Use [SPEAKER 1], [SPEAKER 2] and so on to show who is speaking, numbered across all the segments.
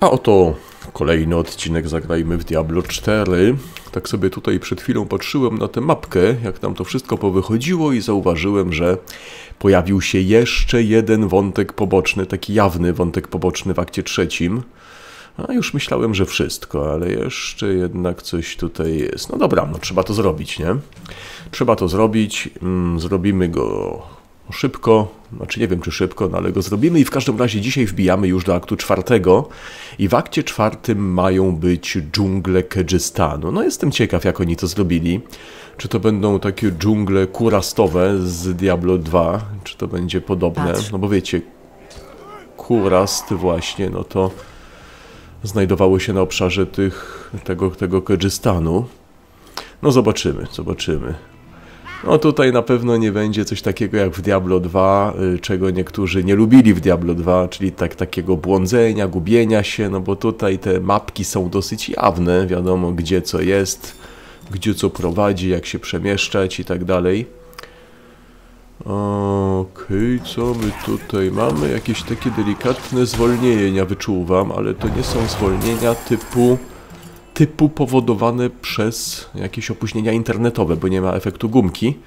[SPEAKER 1] A oto kolejny odcinek Zagrajmy w Diablo 4. Tak sobie tutaj przed chwilą patrzyłem na tę mapkę, jak tam to wszystko powychodziło i zauważyłem, że pojawił się jeszcze jeden wątek poboczny, taki jawny wątek poboczny w akcie trzecim. A już myślałem, że wszystko, ale jeszcze jednak coś tutaj jest. No dobra, no trzeba to zrobić, nie? Trzeba to zrobić, mm, zrobimy go szybko, znaczy nie wiem czy szybko, no ale go zrobimy i w każdym razie dzisiaj wbijamy już do aktu czwartego i w akcie czwartym mają być dżungle Kedżystanu. No jestem ciekaw jak oni to zrobili. Czy to będą takie dżungle kurastowe z Diablo 2, czy to będzie podobne, no bo wiecie, kurast właśnie, no to znajdowało się na obszarze tych, tego, tego Kedżystanu. No zobaczymy, zobaczymy. No tutaj na pewno nie będzie coś takiego jak w Diablo 2, y, czego niektórzy nie lubili w Diablo 2, czyli tak, takiego błądzenia, gubienia się, no bo tutaj te mapki są dosyć jawne, wiadomo gdzie co jest, gdzie co prowadzi, jak się przemieszczać i tak dalej. Okej, co my tutaj mamy? Jakieś takie delikatne zwolnienia wyczuwam, ale to nie są zwolnienia typu typu powodowane przez jakieś opóźnienia internetowe, bo nie ma efektu gumki.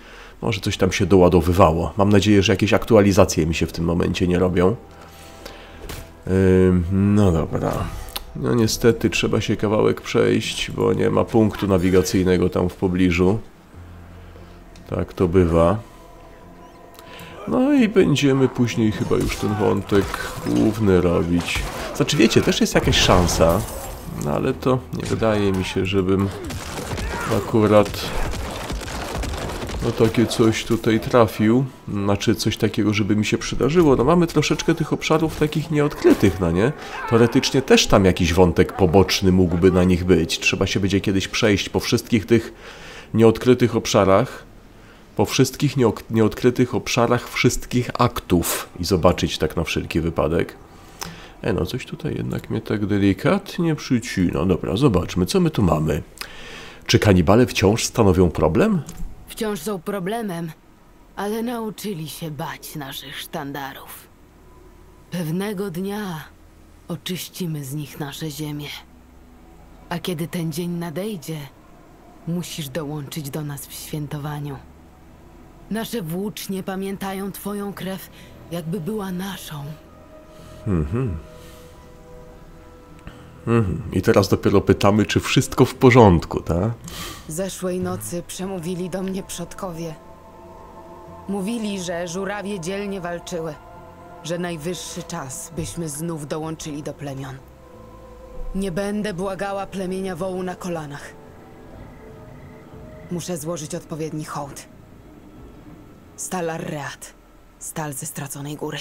[SPEAKER 1] Może coś tam się doładowywało. Mam nadzieję, że jakieś aktualizacje mi się w tym momencie nie robią. No dobra. No niestety trzeba się kawałek przejść, bo nie ma punktu nawigacyjnego tam w pobliżu. Tak to bywa. No i będziemy później chyba już ten wątek główny robić. Znaczy wiecie, też jest jakaś szansa, no ale to nie wydaje mi się, żebym akurat no takie coś tutaj trafił. Znaczy coś takiego, żeby mi się przydarzyło. No mamy troszeczkę tych obszarów takich nieodkrytych, no nie? Teoretycznie też tam jakiś wątek poboczny mógłby na nich być. Trzeba się będzie kiedyś przejść po wszystkich tych nieodkrytych obszarach. Po wszystkich nieodkrytych obszarach wszystkich aktów i zobaczyć tak na wszelki wypadek. E no, coś tutaj jednak mnie tak delikatnie przycina. Dobra, zobaczmy, co my tu mamy. Czy kanibale wciąż stanowią problem?
[SPEAKER 2] Wciąż są problemem, ale nauczyli się bać naszych sztandarów. Pewnego dnia oczyścimy z nich nasze ziemię. A kiedy ten dzień nadejdzie, musisz dołączyć do nas w świętowaniu. Nasze włócznie pamiętają twoją krew, jakby była naszą.
[SPEAKER 1] I teraz dopiero pytamy, czy wszystko w porządku, tak?
[SPEAKER 3] Zeszłej nocy przemówili do mnie przodkowie. Mówili, że żurawie dzielnie walczyły, że najwyższy czas, byśmy znów dołączyli do plemion. Nie będę błagała plemienia wołu na kolanach. Muszę złożyć odpowiedni hołd. Stal Arreat, stal ze straconej góry.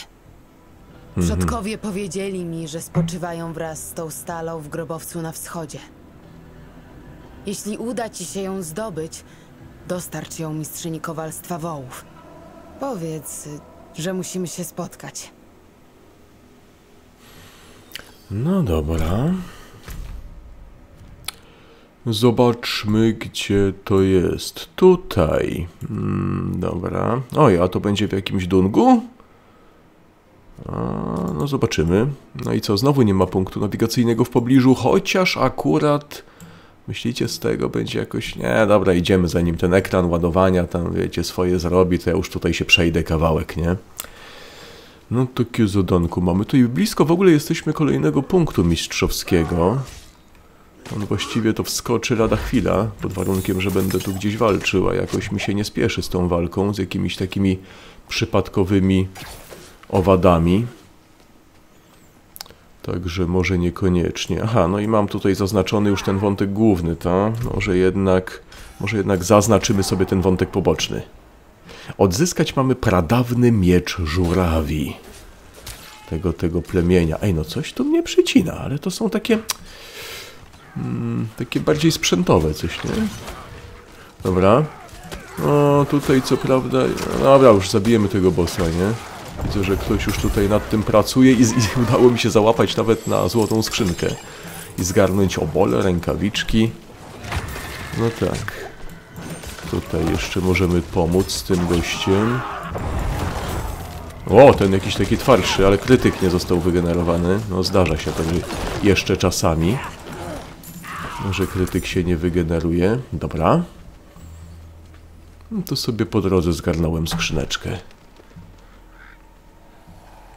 [SPEAKER 3] Przodkowie powiedzieli mi, że spoczywają wraz z tą stalą w grobowcu na wschodzie. Jeśli uda ci się ją zdobyć, dostarcz ją mistrzyni kowalstwa wołów. Powiedz, że musimy się spotkać.
[SPEAKER 1] No dobra. Zobaczmy, gdzie to jest. Tutaj. Mm, dobra. Oj, a to będzie w jakimś dungu? No zobaczymy. No i co, znowu nie ma punktu nawigacyjnego w pobliżu, chociaż akurat... Myślicie, z tego będzie jakoś... Nie, dobra, idziemy zanim ten ekran ładowania tam, wiecie, swoje zrobi, to ja już tutaj się przejdę kawałek, nie? No takie zadanko mamy. Tutaj blisko w ogóle jesteśmy kolejnego punktu mistrzowskiego. On właściwie to wskoczy lada chwila, pod warunkiem, że będę tu gdzieś walczył, a jakoś mi się nie spieszy z tą walką, z jakimiś takimi przypadkowymi owadami. Także może niekoniecznie. Aha, no i mam tutaj zaznaczony już ten wątek główny, tak? Może jednak, może jednak zaznaczymy sobie ten wątek poboczny. Odzyskać mamy pradawny miecz żurawi. Tego, tego plemienia. Ej, no coś tu mnie przycina, ale to są takie... Mm, takie bardziej sprzętowe coś, nie? Dobra. No, tutaj co prawda... No, dobra, już zabijemy tego bossa, nie? Widzę, że ktoś już tutaj nad tym pracuje i, i udało mi się załapać nawet na złotą skrzynkę. I zgarnąć obole, rękawiczki. No tak. Tutaj jeszcze możemy pomóc tym gościem. O, ten jakiś taki twardszy, ale krytyk nie został wygenerowany. No zdarza się to jeszcze czasami. Że krytyk się nie wygeneruje. Dobra. No to sobie po drodze zgarnąłem skrzyneczkę.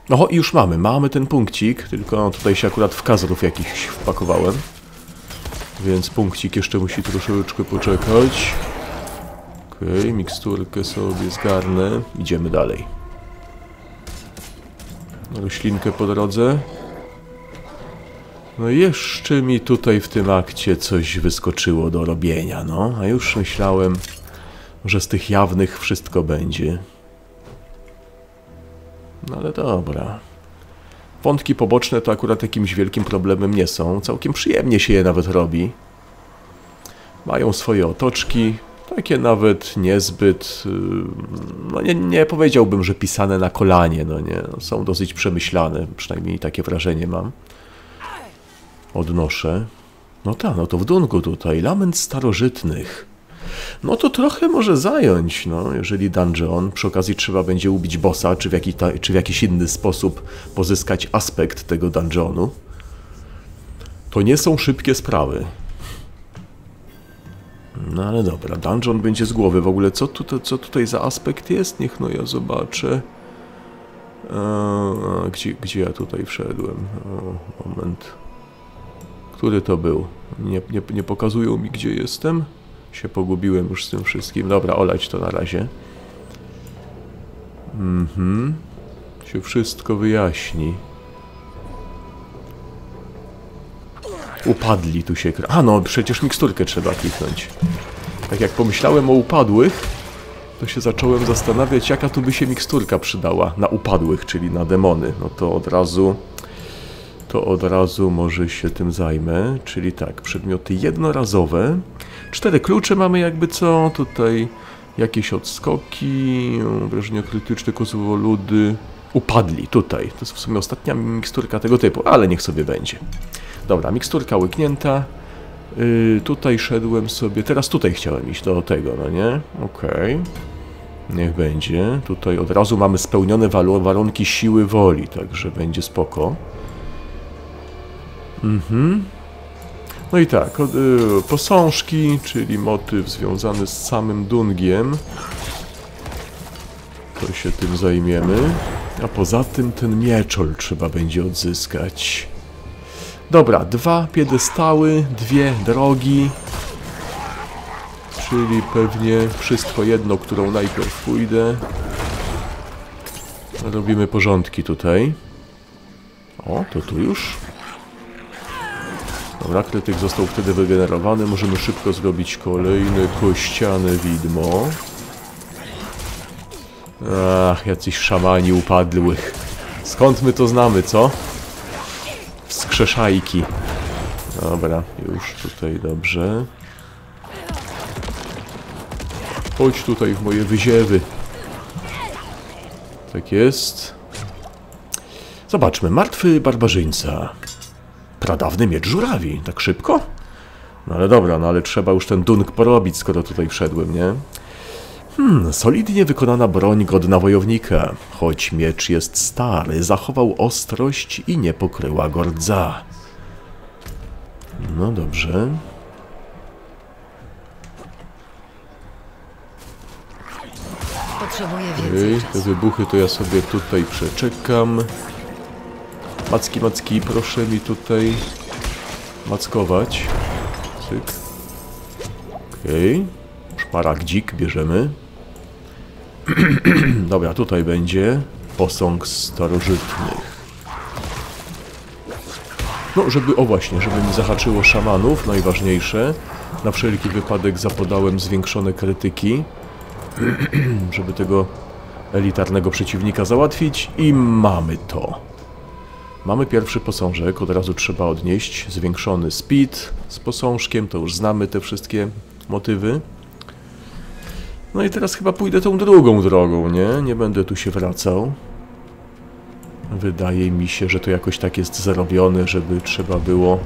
[SPEAKER 1] No i już mamy, mamy ten punkcik, tylko tutaj się akurat w kazrów jakiś wpakowałem. Więc punkcik jeszcze musi troszeczkę poczekać. Okej, okay, miksturkę sobie zgarnę. Idziemy dalej. Roślinkę po drodze. No jeszcze mi tutaj w tym akcie coś wyskoczyło do robienia, no. A już myślałem, że z tych jawnych wszystko będzie. No ale dobra. Wątki poboczne to akurat jakimś wielkim problemem nie są. Całkiem przyjemnie się je nawet robi. Mają swoje otoczki, takie nawet niezbyt, y, no nie, nie powiedziałbym, że pisane na kolanie, no nie, są dosyć przemyślane, przynajmniej takie wrażenie mam. Odnoszę. No tak, no to w Dungu tutaj, lament starożytnych. No to trochę może zająć, no, jeżeli dungeon, przy okazji trzeba będzie ubić bossa, czy w, jaki ta, czy w jakiś inny sposób pozyskać aspekt tego dungeonu. To nie są szybkie sprawy. No ale dobra, dungeon będzie z głowy. W ogóle co tutaj, co tutaj za aspekt jest? Niech no ja zobaczę. Eee, gdzie, gdzie ja tutaj wszedłem? O, moment. Który to był? Nie, nie, nie pokazują mi, gdzie jestem? Się pogubiłem już z tym wszystkim. Dobra, olać to na razie. Mhm. Się wszystko wyjaśni. Upadli tu się... A no, przecież miksturkę trzeba kliknąć. Tak jak pomyślałem o upadłych, to się zacząłem zastanawiać, jaka tu by się miksturka przydała na upadłych, czyli na demony. No to od razu... To od razu może się tym zajmę. Czyli tak, przedmioty jednorazowe. Cztery klucze mamy jakby co. Tutaj jakieś odskoki, obrażenia krytyczne, kozłoludy. Upadli tutaj. To jest w sumie ostatnia miksturka tego typu, ale niech sobie będzie. Dobra, miksturka łyknięta. Yy, tutaj szedłem sobie, teraz tutaj chciałem iść do tego, no nie? Okej. Okay. Niech będzie. Tutaj od razu mamy spełnione warunki siły woli, także będzie spoko. Mhm. No i tak, yy, posążki, czyli motyw związany z samym Dungiem. To się tym zajmiemy. A poza tym ten mieczol trzeba będzie odzyskać. Dobra, dwa piedestały, dwie drogi. Czyli pewnie wszystko jedno, którą najpierw pójdę. Robimy porządki tutaj. O, to tu już. Dobra, krytyk został wtedy wygenerowany. Możemy szybko zrobić kolejne kościane widmo. Ach, jacyś szamani upadłych. Skąd my to znamy, co? Skrzeszajki. Dobra, już tutaj dobrze. Chodź tutaj w moje wyziewy. Tak jest. Zobaczmy, martwy barbarzyńca. Pradawny miecz żurawi. Tak szybko? No ale dobra, no ale trzeba już ten dunk porobić, skoro tutaj wszedłem, nie? Hmm, solidnie wykonana broń godna wojownika. Choć miecz jest stary, zachował ostrość i nie pokryła go rdza. No dobrze.
[SPEAKER 3] Potrzebuję
[SPEAKER 1] więcej Ej, te wybuchy to ja sobie tutaj przeczekam. Macki, macki, proszę mi tutaj mackować. Cyk. Okej. Okay. Bierzemy. Dobra, tutaj będzie posąg starożytnych. No, żeby, o właśnie, żeby mi zahaczyło szamanów, najważniejsze. Na wszelki wypadek zapodałem zwiększone krytyki, żeby tego elitarnego przeciwnika załatwić i mamy to. Mamy pierwszy posążek, od razu trzeba odnieść zwiększony speed z posążkiem, to już znamy te wszystkie motywy. No i teraz chyba pójdę tą drugą drogą, nie? Nie będę tu się wracał. Wydaje mi się, że to jakoś tak jest zarobione, żeby trzeba było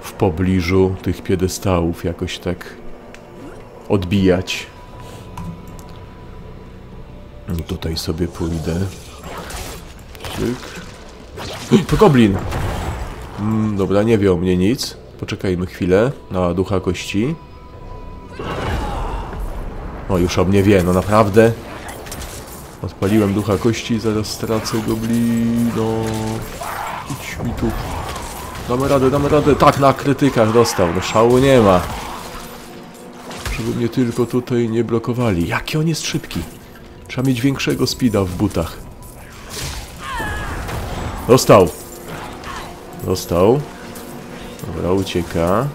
[SPEAKER 1] w pobliżu tych piedestałów jakoś tak odbijać. No tutaj sobie pójdę. Cyk. To goblin! Mm, dobra, nie wie o mnie nic. Poczekajmy chwilę na ducha kości. O, już o mnie wie, no naprawdę. Odpaliłem ducha kości zaraz stracę goblino. Idź mi tu. Damy radę, damy radę. Tak, na krytykach dostał. No szału nie ma. Żeby mnie tylko tutaj nie blokowali. Jaki on jest szybki. Trzeba mieć większego speeda w butach. Dostał. Dostał. Dobra, ucieka.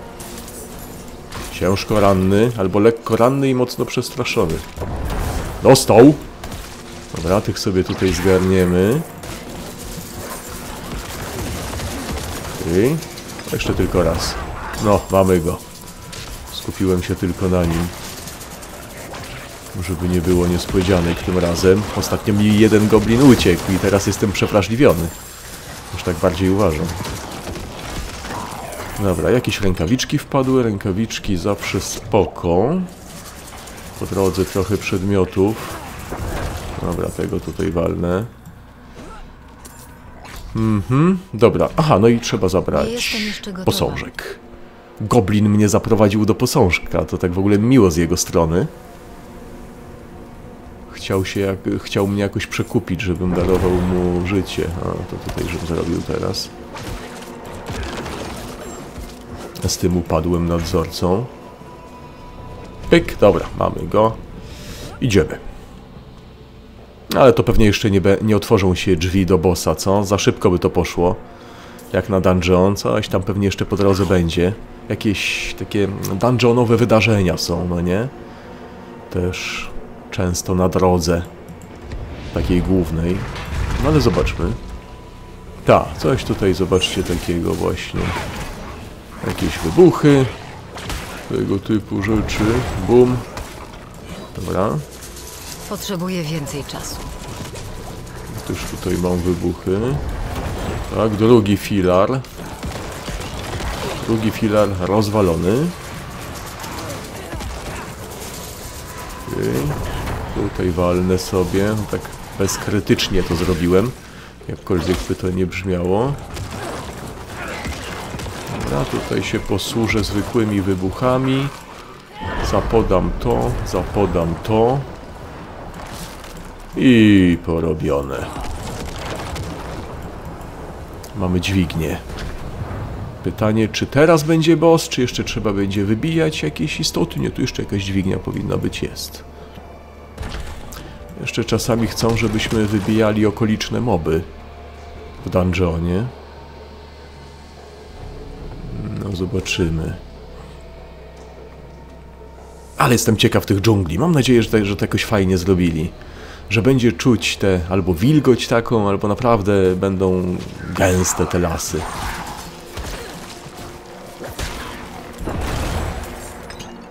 [SPEAKER 1] Ciężko ranny, albo lekko ranny i mocno przestraszony. Dostał. Dobra, tych sobie tutaj zgarniemy. Okej. Jeszcze tylko raz. No, mamy go. Skupiłem się tylko na nim. Żeby nie było niespodzianek tym razem. Ostatnio mi jeden goblin uciekł i teraz jestem przewrażliwiony. Już tak bardziej uważam. Dobra, jakieś rękawiczki wpadły. Rękawiczki zawsze spoko. Po drodze trochę przedmiotów. Dobra, tego tutaj walnę. Mhm, dobra. Aha, no i trzeba zabrać posążek. Goblin mnie zaprowadził do posążka. To tak w ogóle miło z jego strony. Chciał się jak, chciał mnie jakoś przekupić, żebym darował mu życie. A, to tutaj żebym zrobił teraz. Z tym upadłem nadzorcą. Pyk, dobra, mamy go. Idziemy. Ale to pewnie jeszcze nie, be, nie otworzą się drzwi do bossa, co? Za szybko by to poszło. Jak na dungeon, coś tam pewnie jeszcze po drodze będzie. Jakieś takie dungeonowe wydarzenia są, no nie? Też często na drodze takiej głównej. No ale zobaczmy. Ta, coś tutaj zobaczcie takiego właśnie. Jakieś wybuchy. Tego typu rzeczy. Bum. Dobra.
[SPEAKER 4] Potrzebuję więcej czasu.
[SPEAKER 1] Też tutaj mam wybuchy. Tak, drugi filar. Drugi filar rozwalony. Okej. Tutaj walnę sobie. Tak bezkrytycznie to zrobiłem. Jakkolwiek by to nie brzmiało. Dobra, tutaj się posłużę zwykłymi wybuchami. Zapodam to, zapodam to. I porobione. Mamy dźwignię. Pytanie, czy teraz będzie boss, czy jeszcze trzeba będzie wybijać jakieś istoty? Nie, tu jeszcze jakaś dźwignia powinna być, jest. Jeszcze czasami chcą, żebyśmy wybijali okoliczne moby w dungeonie. No, zobaczymy. Ale jestem ciekaw tych dżungli. Mam nadzieję, że, że to jakoś fajnie zrobili. Że będzie czuć te albo wilgoć taką, albo naprawdę będą gęste te lasy.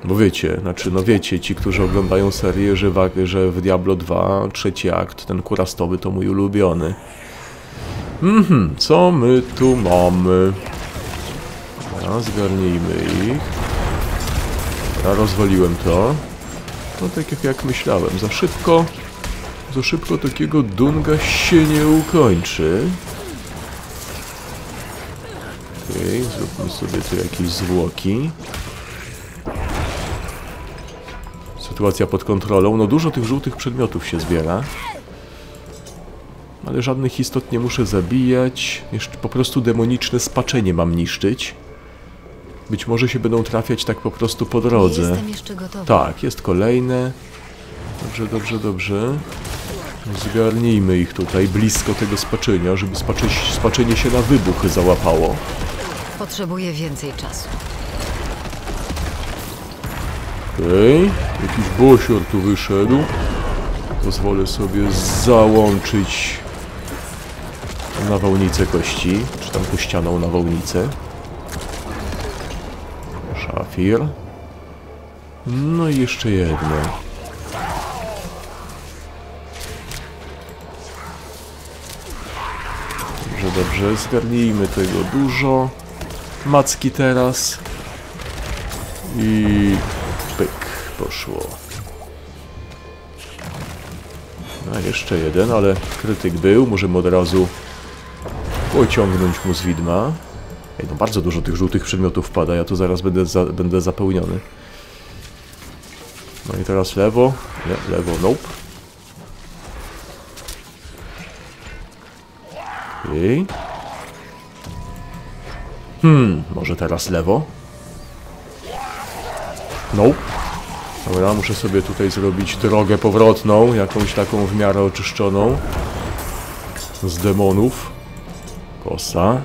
[SPEAKER 1] Bo wiecie, znaczy no wiecie, ci, którzy oglądają serię, że, wa- że w Diablo 2 trzeci akt, ten kurastowy to mój ulubiony. Mhm, co my tu mamy? Dobra, zgarnijmy ich. Dobra, rozwaliłem to. No tak jak, jak myślałem, za szybko, za szybko takiego dunga się nie ukończy. Okej, zróbmy sobie tu jakieś zwłoki. Sytuacja pod kontrolą. No dużo tych żółtych przedmiotów się zbiera. Ale żadnych istot nie muszę zabijać. Jeszcze po prostu demoniczne spaczenie mam niszczyć. Być może się będą trafiać tak po prostu po
[SPEAKER 4] Nie
[SPEAKER 1] drodze.
[SPEAKER 4] jestem jeszcze gotowa.
[SPEAKER 1] Tak, jest kolejne. Dobrze, dobrze, dobrze. Zgarnijmy ich tutaj blisko tego spaczenia, żeby spacze, spaczenie się na wybuchy załapało.
[SPEAKER 4] Potrzebuję więcej czasu.
[SPEAKER 1] Okej, jakiś bosior tu wyszedł. Pozwolę sobie załączyć nawałnicę kości, czy tam kościaną nawałnicę. Szafir. No i jeszcze jedno. Dobrze, dobrze, zgarnijmy tego dużo. Macki teraz. I pyk, poszło. A jeszcze jeden, ale krytyk był. Możemy od razu Pociągnąć mu z widma. Ej, no bardzo dużo tych żółtych przedmiotów wpada, ja tu zaraz będę, za, będę zapełniony. No i teraz lewo. Nie, lewo, nope. Okej. Hmm, może teraz lewo? Nope. Dobra, muszę sobie tutaj zrobić drogę powrotną, jakąś taką w miarę oczyszczoną. Z demonów. Kosa.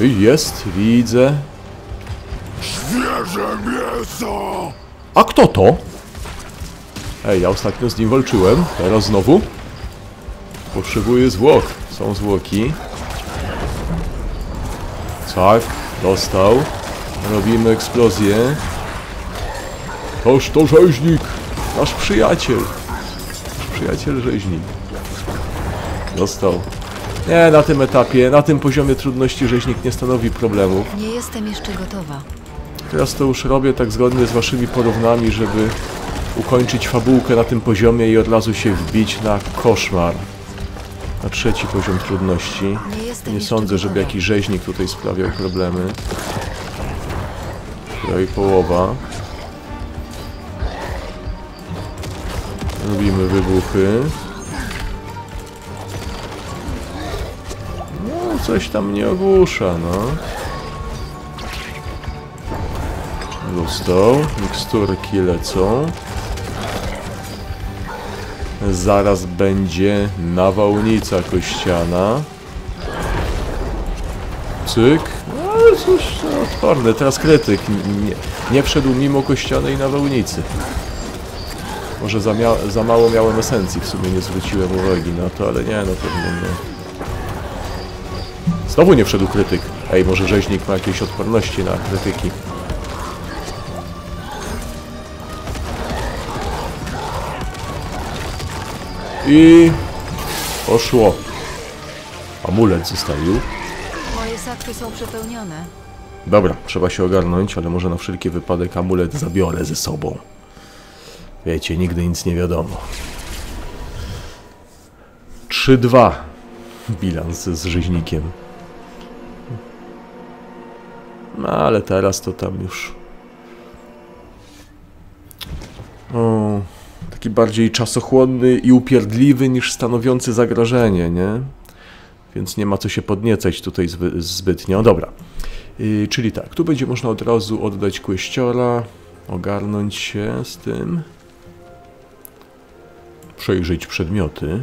[SPEAKER 1] Jest, widzę.
[SPEAKER 5] Świeże mięso!
[SPEAKER 1] A kto to? Ej, ja ostatnio z nim walczyłem, teraz znowu. Potrzebuję zwłok. Są zwłoki. Tak, dostał. Robimy eksplozję. Toż to rzeźnik! Nasz przyjaciel! Nasz przyjaciel rzeźnik. Dostał. Nie, na tym etapie, na tym poziomie trudności rzeźnik nie stanowi problemu.
[SPEAKER 4] Nie jestem jeszcze gotowa.
[SPEAKER 1] Teraz to już robię tak zgodnie z waszymi porównami, żeby ukończyć fabułkę na tym poziomie i od razu się wbić na koszmar. Na trzeci poziom trudności.
[SPEAKER 4] Nie
[SPEAKER 1] sądzę, żeby jakiś rzeźnik tutaj sprawiał problemy. I połowa. Robimy wybuchy. No, coś tam nie ogłusza, no. Dostał. Miksturki lecą. Zaraz będzie nawałnica kościana. Cyk. No cóż, no, odporny. Teraz krytyk. Nie, nie wszedł mimo kościanej nawałnicy. Może za, za mało miałem esencji, w sumie nie zwróciłem uwagi na to, ale nie, no pewnie nie. Znowu nie wszedł krytyk. Ej, może rzeźnik ma jakieś odporności na krytyki. I poszło. Amulet zostawił.
[SPEAKER 4] Moje sakwy są przepełnione.
[SPEAKER 1] Dobra, trzeba się ogarnąć, ale może na wszelki wypadek amulet zabiorę ze sobą. Wiecie, nigdy nic nie wiadomo. 3-2 bilans z rzeźnikiem. No ale teraz to tam już. O, taki bardziej czasochłonny i upierdliwy niż stanowiący zagrożenie, nie? Więc nie ma co się podniecać tutaj zby, zbytnio. Dobra. Yy, czyli tak, tu będzie można od razu oddać kwestiora, ogarnąć się z tym, przejrzeć przedmioty.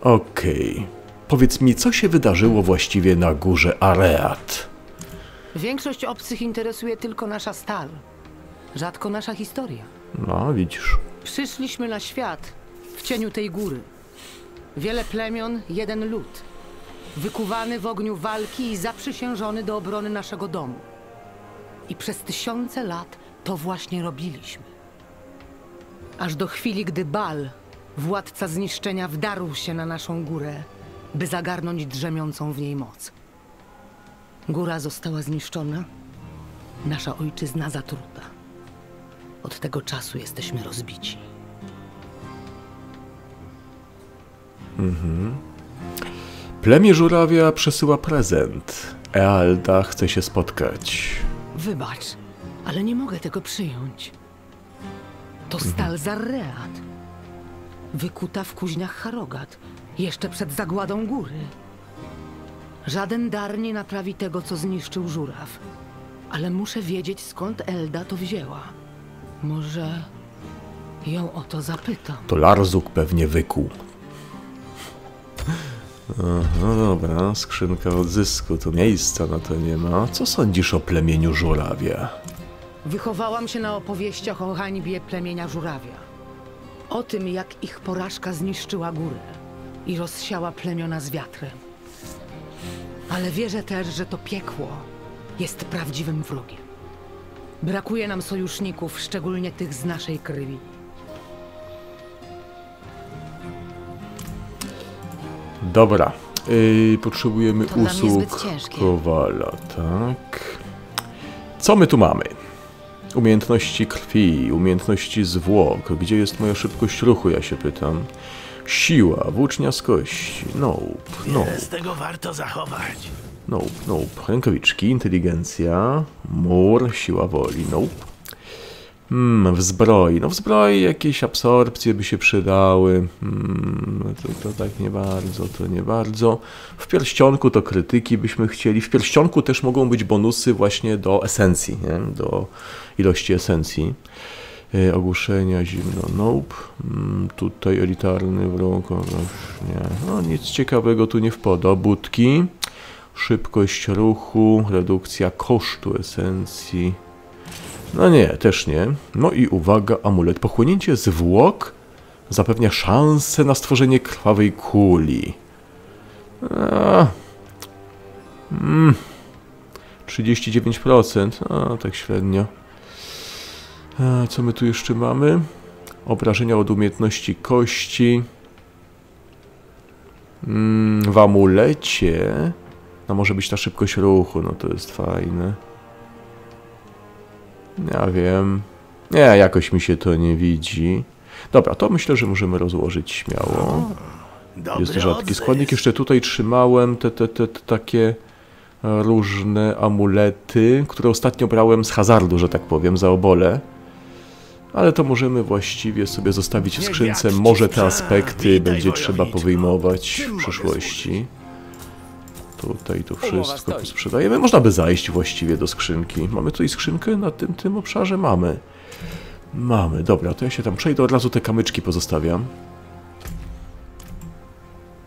[SPEAKER 1] Okej. Powiedz mi, co się wydarzyło właściwie na górze Areat?
[SPEAKER 6] Większość obcych interesuje tylko nasza stal. Rzadko nasza historia.
[SPEAKER 1] No, widzisz.
[SPEAKER 6] Przyszliśmy na świat w cieniu tej góry. Wiele plemion, jeden lud. Wykuwany w ogniu walki i zaprzysiężony do obrony naszego domu. I przez tysiące lat to właśnie robiliśmy. Aż do chwili, gdy Bal, władca zniszczenia, wdarł się na naszą górę, by zagarnąć drzemiącą w niej moc. Góra została zniszczona, nasza ojczyzna zatruta. Od tego czasu jesteśmy rozbici.
[SPEAKER 1] Plemię żurawia przesyła prezent. Ealda chce się spotkać.
[SPEAKER 6] Wybacz, ale nie mogę tego przyjąć. To stal Zarreat. Wykuta w kuźniach Harogat, jeszcze przed zagładą góry. Żaden dar nie naprawi tego, co zniszczył żuraw. Ale muszę wiedzieć, skąd Elda to wzięła. Może ją o to zapytam.
[SPEAKER 1] To Larzuk pewnie wykuł. No dobra, skrzynka odzysku, to miejsca na to nie ma. Co sądzisz o plemieniu żurawia?
[SPEAKER 6] Wychowałam się na opowieściach o hańbie plemienia żurawia. O tym, jak ich porażka zniszczyła górę i rozsiała plemiona z wiatrem. Ale wierzę też, że to piekło jest prawdziwym wrogiem. Brakuje nam sojuszników, szczególnie tych z naszej krwi.
[SPEAKER 1] Dobra, yy, potrzebujemy
[SPEAKER 4] To
[SPEAKER 1] usług. Kowala, tak. Co my tu mamy? Umiejętności krwi, umiejętności zwłok. Gdzie jest moja szybkość ruchu, ja się pytam. Siła, włócznia z kości. Nope, nope,
[SPEAKER 5] Z tego warto zachować.
[SPEAKER 1] Nope, nope. Rękawiczki, inteligencja, mur, siła woli, nope. Hmm, w zbroi. No w zbroi jakieś absorpcje by się przydały. Hmm, to, to tak nie bardzo, to nie bardzo. W pierścionku to krytyki byśmy chcieli. W pierścionku też mogą być bonusy właśnie do esencji, nie? do ilości esencji. Y, ogłuszenia, zimno, nope. Mm, tutaj elitarny już nie. No nic ciekawego tu nie wpada. Budki, szybkość ruchu, redukcja kosztu esencji. No nie, też nie. No i uwaga, amulet. Pochłonięcie zwłok zapewnia szansę na stworzenie krwawej kuli. A, mm, 39%, a tak średnio. A, co my tu jeszcze mamy? Obrażenia od umiejętności kości. Mm, w amulecie. No może być ta szybkość ruchu, no to jest fajne. Ja wiem. Nie, jakoś mi się to nie widzi. Dobra, to myślę, że możemy rozłożyć śmiało. Jest rzadki składnik. Jeszcze tutaj trzymałem te, te, te, te takie różne amulety, które ostatnio brałem z hazardu, że tak powiem, za obole. Ale to możemy właściwie sobie zostawić w skrzynce. Może te aspekty będzie trzeba powyjmować w przyszłości. Tutaj to wszystko sprzedajemy. Można by zajść właściwie do skrzynki. Mamy tutaj skrzynkę na tym, tym obszarze? Mamy. Mamy, dobra, to ja się tam przejdę, od razu te kamyczki pozostawiam.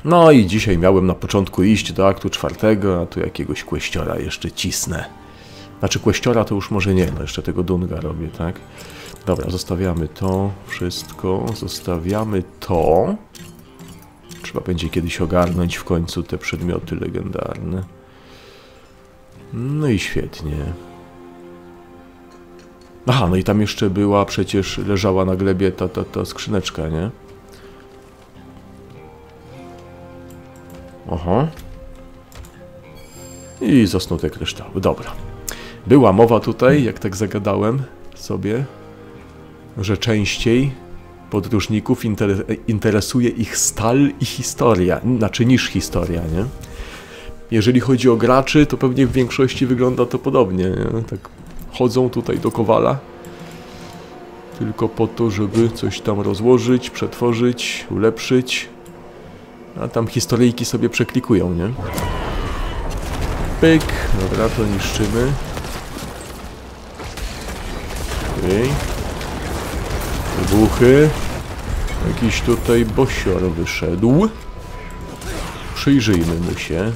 [SPEAKER 1] No i dzisiaj miałem na początku iść do aktu czwartego, a tu jakiegoś kłeściora jeszcze cisnę. Znaczy kłeściora to już może nie, no jeszcze tego dunga robię, tak? Dobra, zostawiamy to wszystko, zostawiamy to. Trzeba będzie kiedyś ogarnąć w końcu te przedmioty legendarne. No i świetnie. Aha, no i tam jeszcze była, przecież leżała na glebie ta, ta, ta skrzyneczka, nie? Aha. I zasnute kryształy, dobra. Była mowa tutaj, jak tak zagadałem sobie, że częściej podróżników inter- interesuje ich stal i historia, znaczy niż historia, nie? Jeżeli chodzi o graczy, to pewnie w większości wygląda to podobnie, nie? Tak chodzą tutaj do kowala tylko po to, żeby coś tam rozłożyć, przetworzyć, ulepszyć, a tam historyjki sobie przeklikują, nie? Pyk, dobra, to niszczymy. Okej. Wybuchy. Jakiś tutaj bosior wyszedł. Przyjrzyjmy mu się.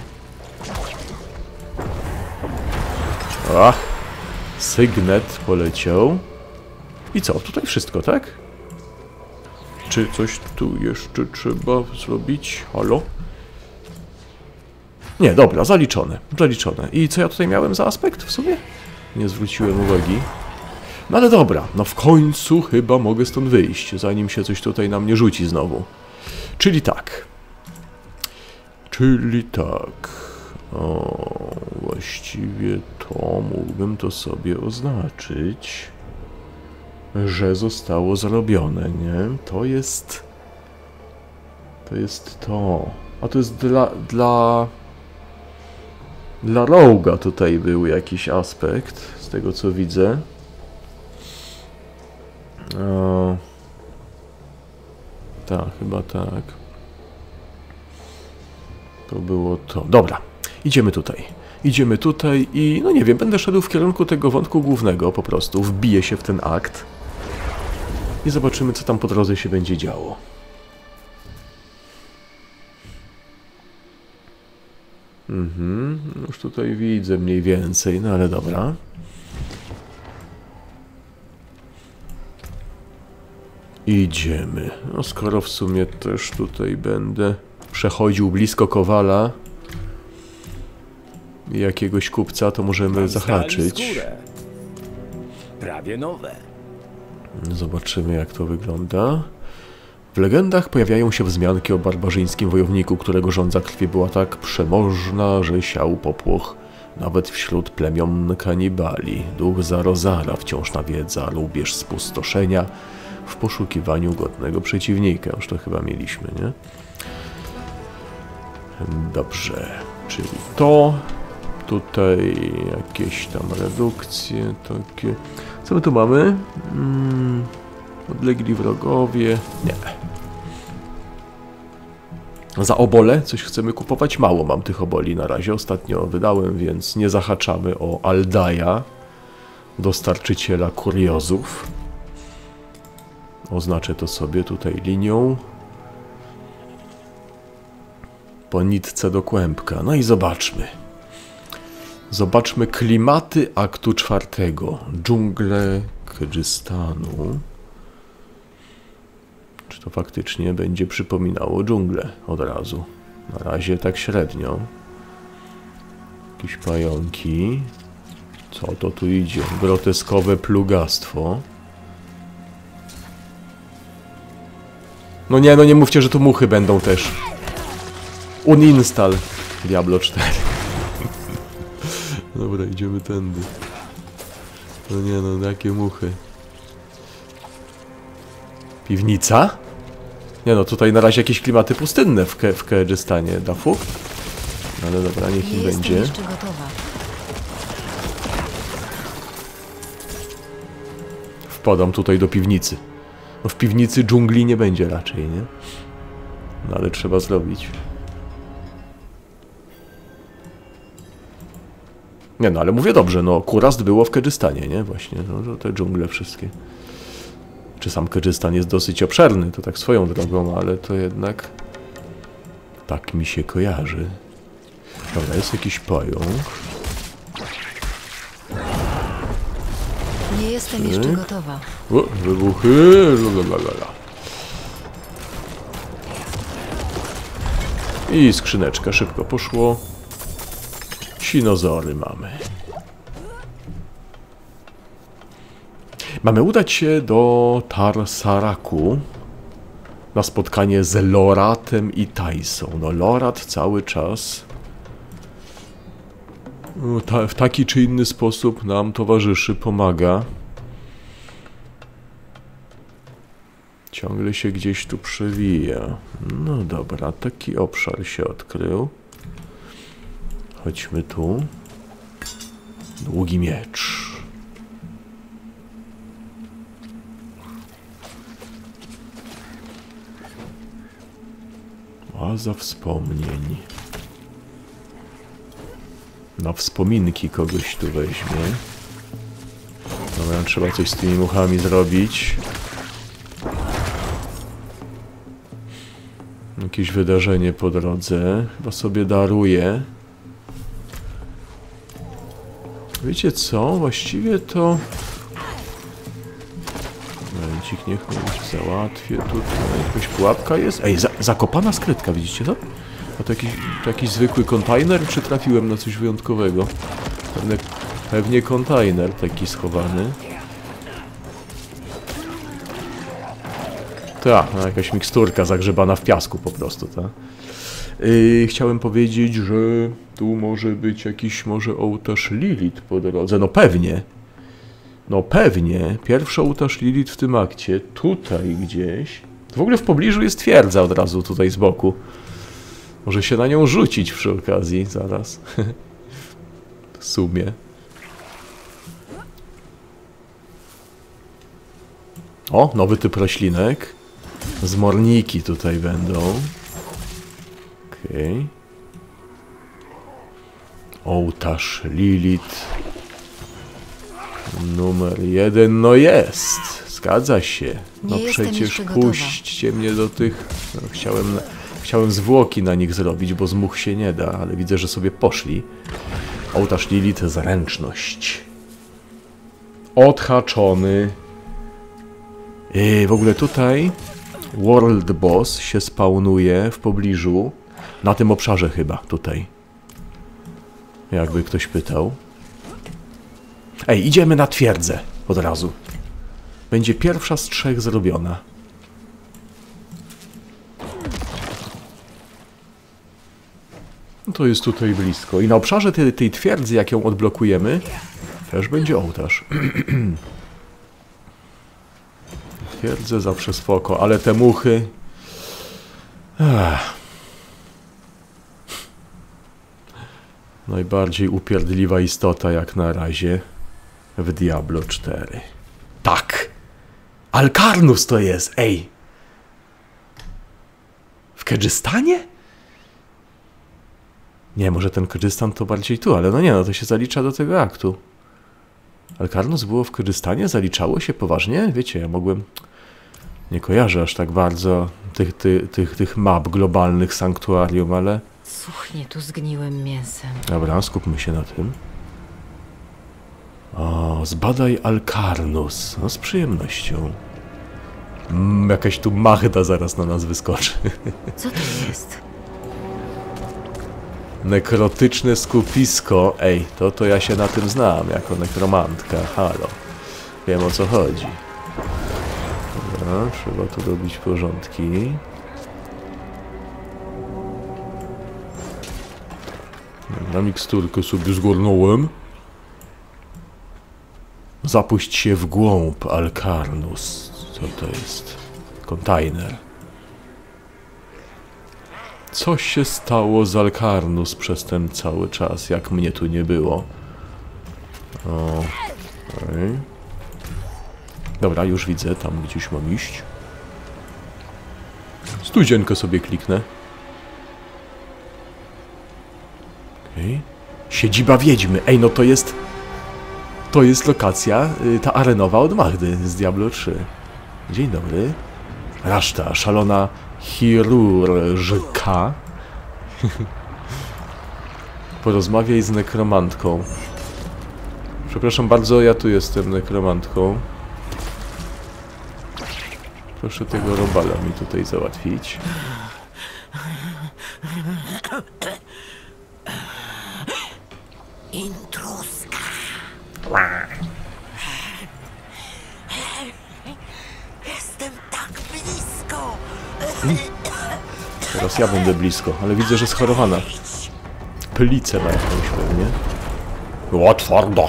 [SPEAKER 1] Ach, sygnet poleciał. I co, tutaj wszystko, tak? Czy coś tu jeszcze trzeba zrobić? Halo? Nie, dobra, zaliczone, zaliczone. I co ja tutaj miałem za aspekt w sumie? Nie zwróciłem uwagi. No ale dobra, no w końcu chyba mogę stąd wyjść, zanim się coś tutaj na mnie rzuci znowu. Czyli tak. Czyli tak. O, właściwie to mógłbym to sobie oznaczyć, że zostało zrobione, nie? To jest... To jest to. A to jest dla... dla... Dla Roga tutaj był jakiś aspekt, z tego co widzę. O. Tak, chyba tak. To było to. Dobra, idziemy tutaj. Idziemy tutaj i no nie wiem, będę szedł w kierunku tego wątku głównego po prostu. Wbiję się w ten akt i zobaczymy, co tam po drodze się będzie działo. Mhm, już tutaj widzę mniej więcej, no ale dobra. Idziemy. No skoro w sumie też tutaj będę przechodził blisko Kowala i jakiegoś kupca, to możemy zahaczyć.
[SPEAKER 7] Prawie nowe.
[SPEAKER 1] Zobaczymy jak to wygląda. W legendach pojawiają się wzmianki o barbarzyńskim wojowniku, którego żądza krwi była tak przemożna, że siał popłoch Nawet wśród plemion kanibali duch Zarozara wciąż nawiedza lubież spustoszenia w poszukiwaniu godnego przeciwnika. Już to chyba mieliśmy, nie? Dobrze, czyli to. Tutaj jakieś tam redukcje takie. Co my tu mamy? Mm, odlegli wrogowie. Nie. Za obole coś chcemy kupować? Mało mam tych oboli na razie. Ostatnio wydałem, więc nie zahaczamy o Aldaja, dostarczyciela kuriozów. Oznaczę to sobie tutaj linią. Po nitce do kłębka. No i zobaczmy. Zobaczmy klimaty aktu czwartego. Dżungle Kyrgyzstanu. Czy to faktycznie będzie przypominało dżunglę od razu? Na razie tak średnio. Jakieś pająki. Co to tu idzie? Groteskowe plugastwo. No nie, no nie mówcie, że tu muchy będą też. Uninstall Diablo 4. Dobra, idziemy tędy. No nie no, jakie muchy. Piwnica? Nie no, tutaj na razie jakieś klimaty pustynne w, Ke w Kyrgyzstanie. Da fuk? No ale dobra, niech
[SPEAKER 4] Nie
[SPEAKER 1] im będzie. Wpadam tutaj do piwnicy. No w piwnicy dżungli nie będzie raczej, nie? No ale trzeba zrobić. Nie no, ale mówię dobrze, no Kurast było w Kyrgyzstanie, nie? Właśnie, no te dżungle wszystkie. Czy sam Kyrgyzstan jest dosyć obszerny, to tak swoją drogą, ale to jednak tak mi się kojarzy. Dobra, jest jakiś pająk.
[SPEAKER 4] Nie jestem jeszcze
[SPEAKER 1] Ty?
[SPEAKER 4] gotowa.
[SPEAKER 1] O, wybuchy, lalalala. I skrzyneczka szybko poszło. Sinozory mamy. Mamy udać się do Tarsaraku na spotkanie z Loratem i Tajsą. No Lorat cały czas ta, w taki czy inny sposób nam towarzyszy, pomaga. Ciągle się gdzieś tu przewija. No dobra, taki obszar się odkrył. Chodźmy tu. Długi miecz. Łaza wspomnień. Na wspominki kogoś tu weźmie. Dobra, trzeba coś z tymi muchami zrobić. Jakieś wydarzenie po drodze. Chyba sobie daruję. Wiecie co? Właściwie to... Momencik, niech już załatwię tutaj. Jakaś pułapka jest? Ej, za, zakopana skrytka, widzicie to? A to jakiś, to jakiś zwykły kontajner, czy trafiłem na coś wyjątkowego? Pewnie, pewnie kontajner taki schowany. Tak, no jakaś miksturka zagrzebana w piasku po prostu, tak? Yy, chciałem powiedzieć, że tu może być jakiś może ołtarz Lilith po drodze. No pewnie. No pewnie. Pierwszy ołtarz Lilith w tym akcie. Tutaj gdzieś. W ogóle w pobliżu jest twierdza od razu tutaj z boku. Może się na nią rzucić przy okazji zaraz. w sumie. O, nowy typ roślinek. Zmorniki tutaj będą. Okej. Ołtarz Lilith. Numer jeden, no jest. Zgadza się. No
[SPEAKER 4] Nie
[SPEAKER 1] przecież puśćcie mnie do tych. No, chciałem, chciałem zwłoki na nich zrobić, bo z much się nie da, ale widzę, że sobie poszli. Ołtarz Lilith, zręczność. Odhaczony. Yy, w ogóle tutaj World Boss się spawnuje w pobliżu. Na tym obszarze chyba, tutaj. Jakby ktoś pytał. Ej, idziemy na twierdzę od razu. Będzie pierwsza z trzech zrobiona. No to jest tutaj blisko. I na obszarze tej, tej twierdzy, jak ją odblokujemy, też będzie ołtarz. Twierdzę zawsze spoko, ale te muchy... Ech. Najbardziej upierdliwa istota jak na razie w Diablo 4. Tak! Alkarnus to jest, ej! W Kedżystanie? Nie, może ten Kyrgyzstan to bardziej tu, ale no nie, no to się zalicza do tego aktu. Alkarnus było w Kyrgyzstanie? Zaliczało się poważnie? Wiecie, ja mogłem... Nie kojarzę aż tak bardzo tych, tych, tych, tych map globalnych sanktuarium, ale...
[SPEAKER 4] Cuchnie tu zgniłym mięsem.
[SPEAKER 1] Dobra, skupmy się na tym. O, zbadaj Alkarnus. No z przyjemnością. Mm, jakaś tu Magda zaraz na nas wyskoczy.
[SPEAKER 4] Co to jest?
[SPEAKER 1] Nekrotyczne skupisko. Ej, to, to ja się na tym znam, jako nekromantka. Halo. Wiem o co chodzi. Dobra, trzeba tu robić porządki. Dobra, miksturkę sobie zgornąłem. Zapuść się w głąb, Alkarnus. Co to jest? Kontajner. Co się stało z Alkarnus przez ten cały czas, jak mnie tu nie było? O, okej. Dobra, już widzę, tam gdzieś mam iść. Studzienkę sobie kliknę. Okej. Siedziba Wiedźmy. Ej, no to jest... To jest lokacja, y, ta arenowa od Magdy z Diablo 3. Dzień dobry. Raszta, szalona chirurżka. Porozmawiaj z nekromantką. Przepraszam bardzo, ja tu jestem nekromantką. Proszę tego robala mi tutaj załatwić. Ja będę blisko, ale widzę, że schorowana. Plicę ma jakąś pewnie. O, twardo.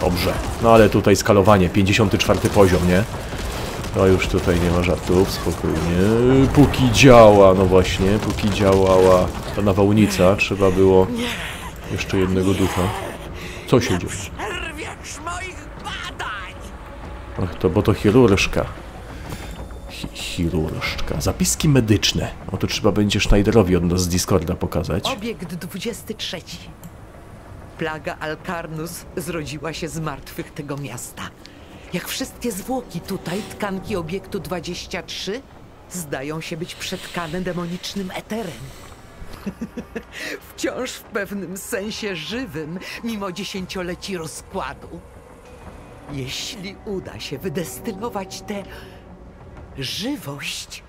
[SPEAKER 1] Dobrze. No ale tutaj skalowanie, 54 poziom, nie? No już tutaj nie ma żartów, spokojnie. Póki działa, no właśnie, póki działała ta nawałnica, trzeba było jeszcze jednego ducha. Co się dzieje? Ach, to, bo to chirurżka. Chi chirurżka. Zapiski medyczne. O, to trzeba będzie Schneiderowi od nas z Discorda pokazać.
[SPEAKER 8] Obiekt 23. Plaga Alkarnus zrodziła się z martwych tego miasta. Jak wszystkie zwłoki tutaj, tkanki obiektu 23 zdają się być przetkane demonicznym eterem. Wciąż w pewnym sensie żywym, mimo dziesięcioleci rozkładu. Jeśli uda się wydestylować tę żywość,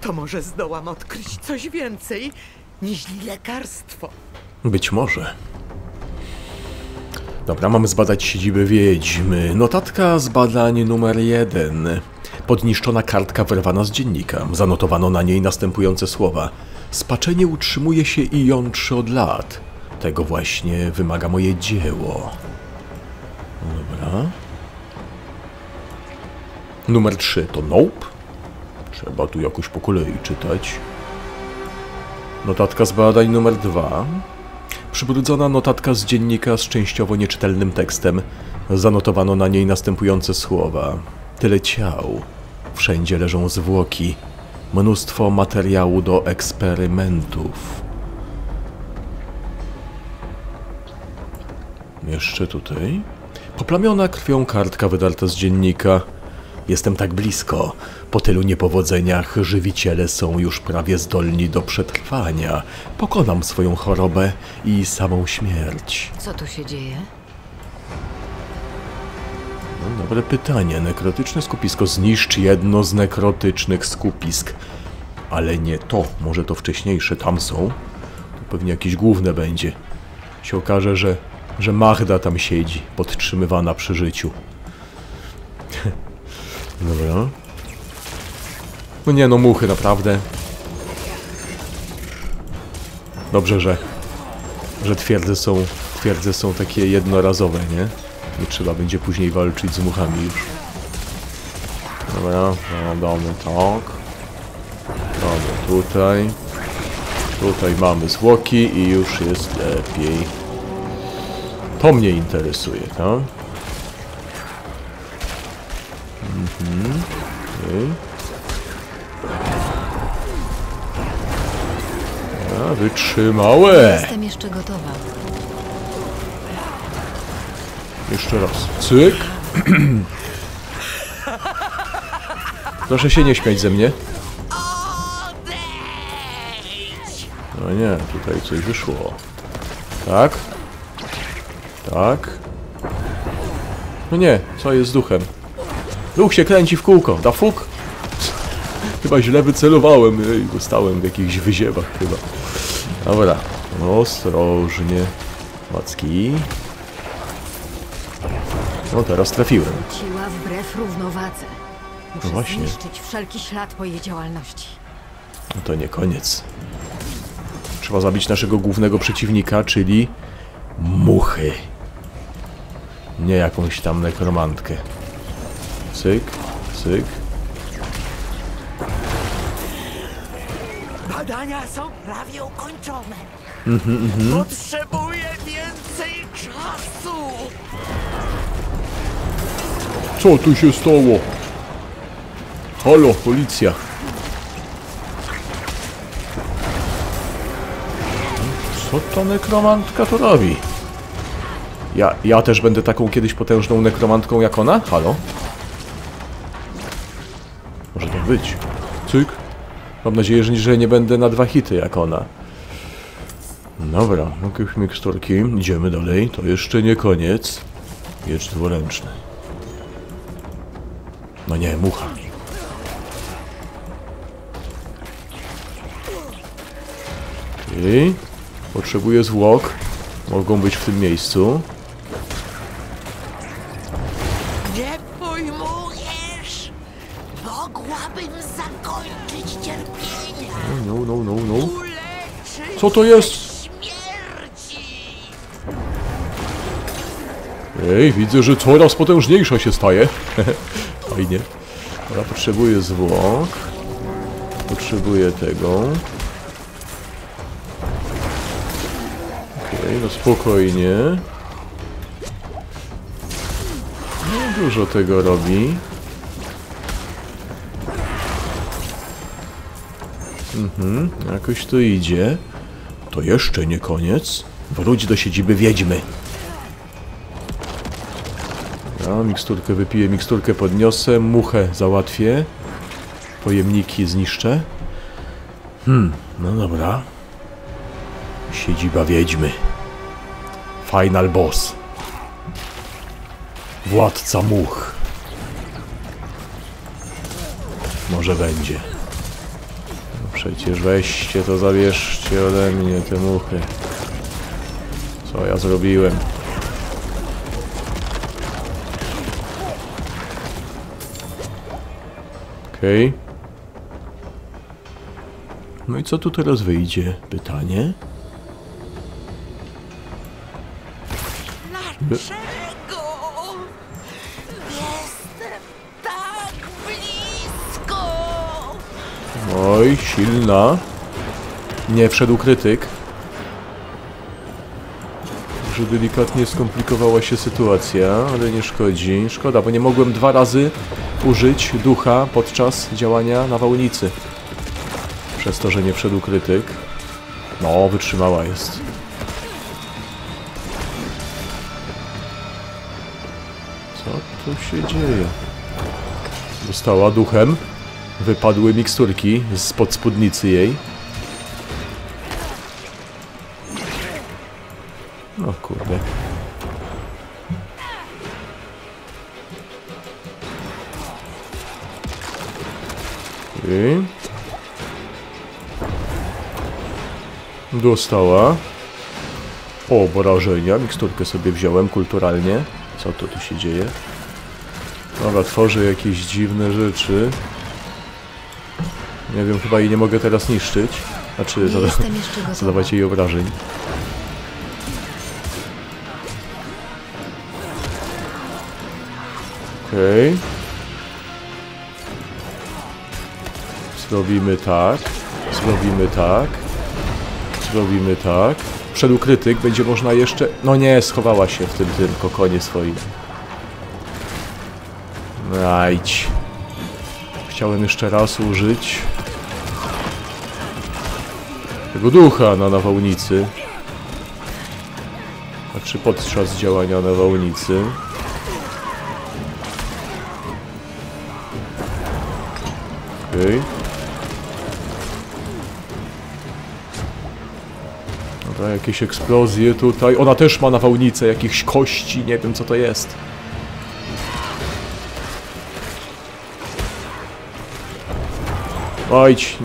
[SPEAKER 8] to może zdołam odkryć coś więcej niż lekarstwo.
[SPEAKER 1] Być może. Dobra, mamy zbadać siedzibę wiedźmy. Notatka z badań numer jeden. Podniszczona kartka wyrwana z dziennika. Zanotowano na niej następujące słowa. Spaczenie utrzymuje się i jątrzy od lat. Tego właśnie wymaga moje dzieło. Dobra. Numer 3 to Nope. Trzeba tu jakoś po kolei czytać. Notatka z badań numer 2. Przybrudzona notatka z dziennika z częściowo nieczytelnym tekstem. Zanotowano na niej następujące słowa. Tyle ciał. Wszędzie leżą zwłoki. Mnóstwo materiału do eksperymentów. Jeszcze tutaj. Poplamiona krwią kartka wydarta z dziennika. Jestem tak blisko. Po tylu niepowodzeniach żywiciele są już prawie zdolni do przetrwania. Pokonam swoją chorobę i samą śmierć.
[SPEAKER 4] Co tu się dzieje?
[SPEAKER 1] No, dobre pytanie. Nekrotyczne skupisko zniszcz jedno z nekrotycznych skupisk. Ale nie to. Może to wcześniejsze tam są. To pewnie jakieś główne będzie. Się okaże, że, że Magda tam siedzi, podtrzymywana przy życiu. Dobra. No nie, no muchy, naprawdę. Dobrze, że że twierdze są, twierdze są takie jednorazowe, nie? Nie trzeba będzie później walczyć z muchami już. Dobra, damy tak. Damy tutaj. Tutaj mamy zwłoki i już jest lepiej. To mnie interesuje, tak? Mhm. okej. Wytrzymałe!
[SPEAKER 4] Jestem jeszcze gotowa.
[SPEAKER 1] Jeszcze raz. Cyk. Proszę się nie śmiać ze mnie. No nie, tutaj coś wyszło. Tak. Tak. No nie, co jest z duchem? Duch się kręci w kółko. Da fuk? Chyba źle wycelowałem Ej, dostałem w jakichś wyziewach chyba. Dobra, ostrożnie. Macki. No teraz trafiłem.
[SPEAKER 4] Siła wbrew równowadze. Muszę
[SPEAKER 1] No właśnie.
[SPEAKER 4] zniszczyć wszelki ślad po jej działalności.
[SPEAKER 1] No to nie koniec. Trzeba zabić naszego głównego przeciwnika, czyli muchy. Nie jakąś tam nekromantkę. Cyk, cyk.
[SPEAKER 5] Badania są prawie ukończone.
[SPEAKER 1] Mhm,
[SPEAKER 5] Potrzebuję więcej czasu.
[SPEAKER 1] Co tu się stało? Halo, policja. Co ta nekromantka to robi? Ja, ja też będę taką kiedyś potężną nekromantką jak ona? Halo? Może tak być. Cyk. Mam nadzieję, że- że nie będę na dwa hity jak ona. Dobra, jakieś miksturki. Idziemy dalej. To jeszcze nie koniec. Miecz dwuręczny. No nie, mucha. Okej. Potrzebuję zwłok. Mogą być w tym miejscu. Co to jest? Ej, widzę, że coraz potężniejsza się staje. Fajnie. Ja potrzebuję zwłok. Potrzebuję tego. Okej, no spokojnie. No, dużo tego robi. Mhm, jakoś to idzie. To jeszcze nie koniec. Wróć do siedziby wiedźmy. Ja miksturkę wypiję, miksturkę podniosę, muchę załatwię. Pojemniki zniszczę. Hmm, no dobra. Siedziba wiedźmy. Final boss. Władca much. Może będzie. Przecież weźcie to, zabierzcie ode mnie te muchy. Co ja zrobiłem? Okej. No i co tu teraz wyjdzie? Pytanie. Oj, silna. Nie wszedł krytyk. Że delikatnie skomplikowała się sytuacja, ale nie szkodzi. Szkoda, bo nie mogłem dwa razy użyć ducha podczas działania nawałnicy. Przez to, że nie wszedł krytyk. No, wytrzymała jest. Co tu się dzieje? Dostała duchem. Wypadły miksturki spod spódnicy jej. No kurde. I... Dostała. Obrażenia. Miksturkę sobie wziąłem kulturalnie. Co to tu się dzieje? Dobra, tworzę jakieś dziwne rzeczy. Nie wiem, chyba jej nie mogę teraz niszczyć. Znaczy, zada zadawać jej obrażeń. Okej. Okay. Zrobimy tak. Zrobimy tak. Zrobimy tak. Wszedł krytyk, będzie można jeszcze... No nie, schowała się w tym, tym kokonie swoim. Najdź. Chciałem jeszcze raz użyć tego ducha na nawałnicy. Znaczy podczas działania nawałnicy. Okej. Dobra, jakieś eksplozje tutaj. Ona też ma nawałnicę, jakichś kości, nie wiem co to jest. Ojdź,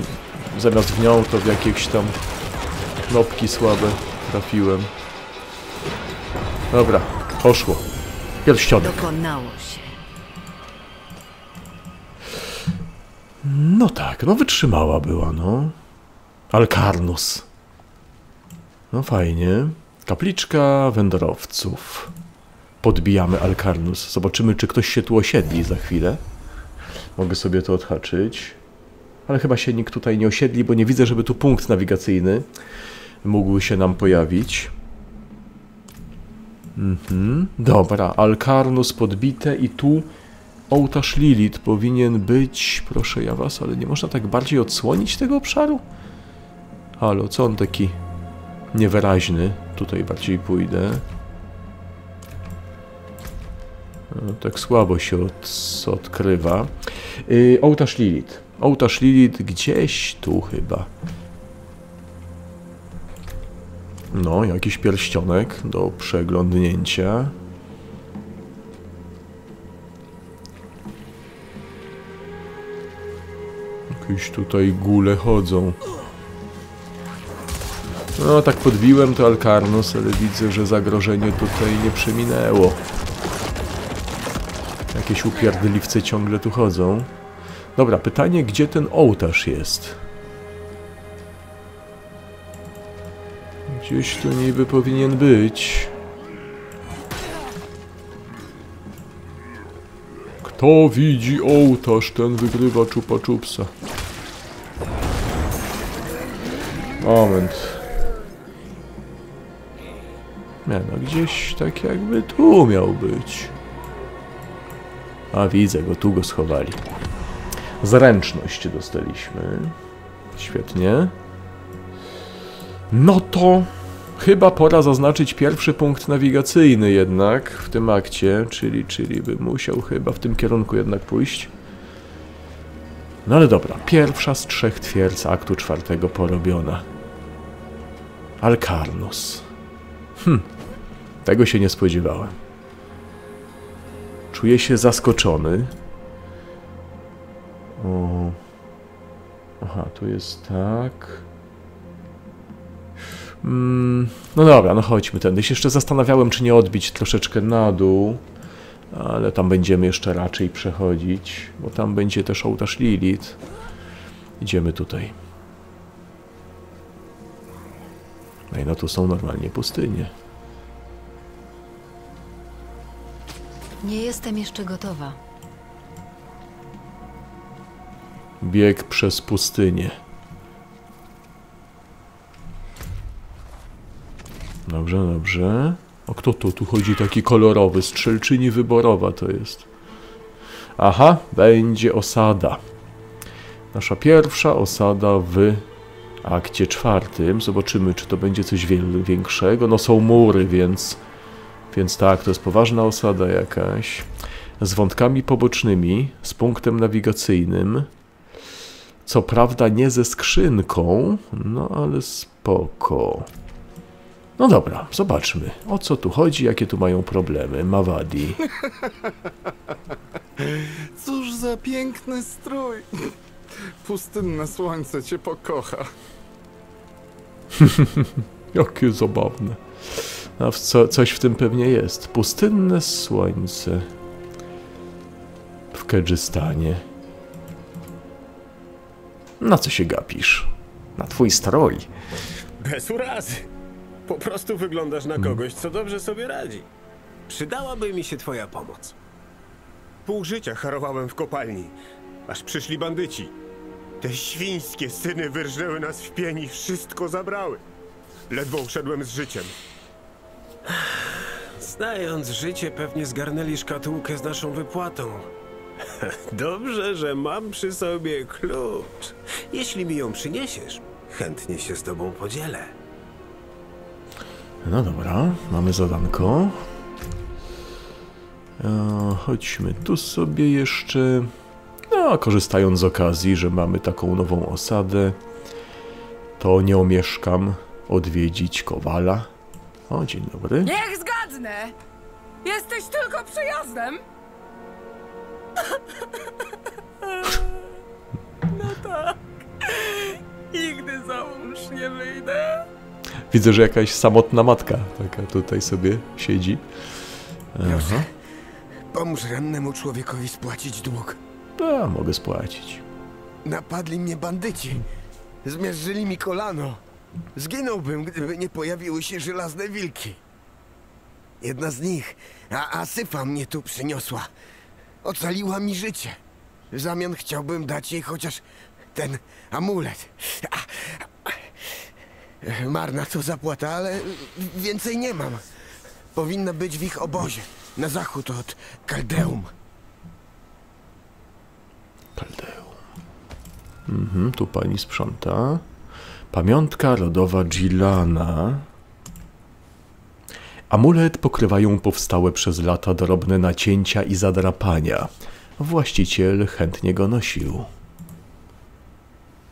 [SPEAKER 1] zamiast w nią to w jakieś tam knopki słabe trafiłem. Dobra, poszło. Pierścionek.
[SPEAKER 4] Dokonało się.
[SPEAKER 1] No tak, no wytrzymała była, no. Alkarnus. No fajnie. Kapliczka wędrowców. Podbijamy Alkarnus. Zobaczymy, czy ktoś się tu osiedli za chwilę. Mogę sobie to odhaczyć. Ale chyba się nikt tutaj nie osiedli, bo nie widzę, żeby tu punkt nawigacyjny mógł się nam pojawić. Mhm. Dobra, Alkarnus podbite i tu Ołtarz Lilith powinien być, proszę ja was, ale nie można tak bardziej odsłonić tego obszaru? Halo, co on taki niewyraźny? Tutaj bardziej pójdę. No, tak słabo się od, odkrywa. Yy, ołtarz Lilith. Ołtarz Lilith gdzieś tu chyba. No, jakiś pierścionek do przeglądnięcia. Jakieś tutaj gule chodzą. No, tak podbiłem to Alkarnus, ale widzę, że zagrożenie tutaj nie przeminęło. Jakieś upierdliwce ciągle tu chodzą. Dobra, pytanie, gdzie ten ołtarz jest? Gdzieś tu niby powinien być. Kto widzi ołtarz, ten wygrywa czupa czupsa. Moment. Nie no, gdzieś tak jakby tu miał być. A widzę go, tu go schowali. Zręczność dostaliśmy. Świetnie. No to chyba pora zaznaczyć pierwszy punkt nawigacyjny jednak w tym akcie, czyli, czyli by musiał chyba w tym kierunku jednak pójść. No ale dobra, pierwsza z trzech twierdz aktu czwartego porobiona. Alkarnus. Hm, tego się nie spodziewałem. Czuję się zaskoczony. O. Aha, tu jest tak. Mm, no dobra, no chodźmy tędy. Się jeszcze zastanawiałem, czy nie odbić troszeczkę na dół. Ale tam będziemy jeszcze raczej przechodzić, bo tam będzie też ołtarz Lilith. Idziemy tutaj. No i no tu są normalnie pustynie.
[SPEAKER 4] Nie jestem jeszcze gotowa.
[SPEAKER 1] Bieg przez pustynię. Dobrze, dobrze. O kto to tu chodzi taki kolorowy? Strzelczyni wyborowa to jest. Aha, będzie osada. Nasza pierwsza osada w akcie czwartym. Zobaczymy, czy to będzie coś większego. No są mury, więc, więc tak, to jest poważna osada jakaś. Z wątkami pobocznymi, z punktem nawigacyjnym. Co prawda nie ze skrzynką, no ale spoko. No dobra, zobaczmy, o co tu chodzi, jakie tu mają problemy. Mawadi.
[SPEAKER 9] Cóż za piękny strój. Pustynne słońce cię pokocha.
[SPEAKER 1] Jakie zabawne. A co, coś w tym pewnie jest. Pustynne słońce. W Kedżystanie. Na co się gapisz? Na twój strój.
[SPEAKER 10] Bez urazy. Po prostu wyglądasz na kogoś, co dobrze sobie radzi. Przydałaby mi się twoja pomoc. Pół życia harowałem w kopalni, aż przyszli bandyci. Te świńskie syny wyrżnęły nas w pień i wszystko zabrały. Ledwo uszedłem z życiem.
[SPEAKER 11] Znając życie, pewnie zgarnęli szkatułkę z naszą wypłatą. Dobrze, że mam przy sobie klucz. Jeśli mi ją przyniesiesz, chętnie się z tobą podzielę.
[SPEAKER 1] No dobra, mamy zadanko. E, chodźmy tu sobie jeszcze. No, korzystając z okazji, że mamy taką nową osadę, to nie omieszkam odwiedzić Kowala. O, dzień dobry.
[SPEAKER 12] Niech zgadnę! Jesteś tylko przejazdem? No tak. Nigdy za mąż nie wyjdę.
[SPEAKER 1] Widzę, że jakaś samotna matka taka tutaj sobie siedzi. Aha.
[SPEAKER 13] Pomóż rannemu człowiekowi spłacić dług.
[SPEAKER 1] A, mogę spłacić.
[SPEAKER 13] Napadli mnie bandyci. Zmierzyli mi kolano. Zginąłbym, gdyby nie pojawiły się żelazne wilki. Jedna z nich, a Asyfa mnie tu przyniosła. Ocaliła mi życie. W zamian chciałbym dać jej chociaż ten amulet. Marna to zapłata, ale więcej nie mam. Powinna być w ich obozie, na zachód od Kaldeum.
[SPEAKER 1] Mhm, tu pani sprząta. Pamiątka rodowa Gilana. Amulet pokrywają powstałe przez lata drobne nacięcia i zadrapania. Właściciel chętnie go nosił.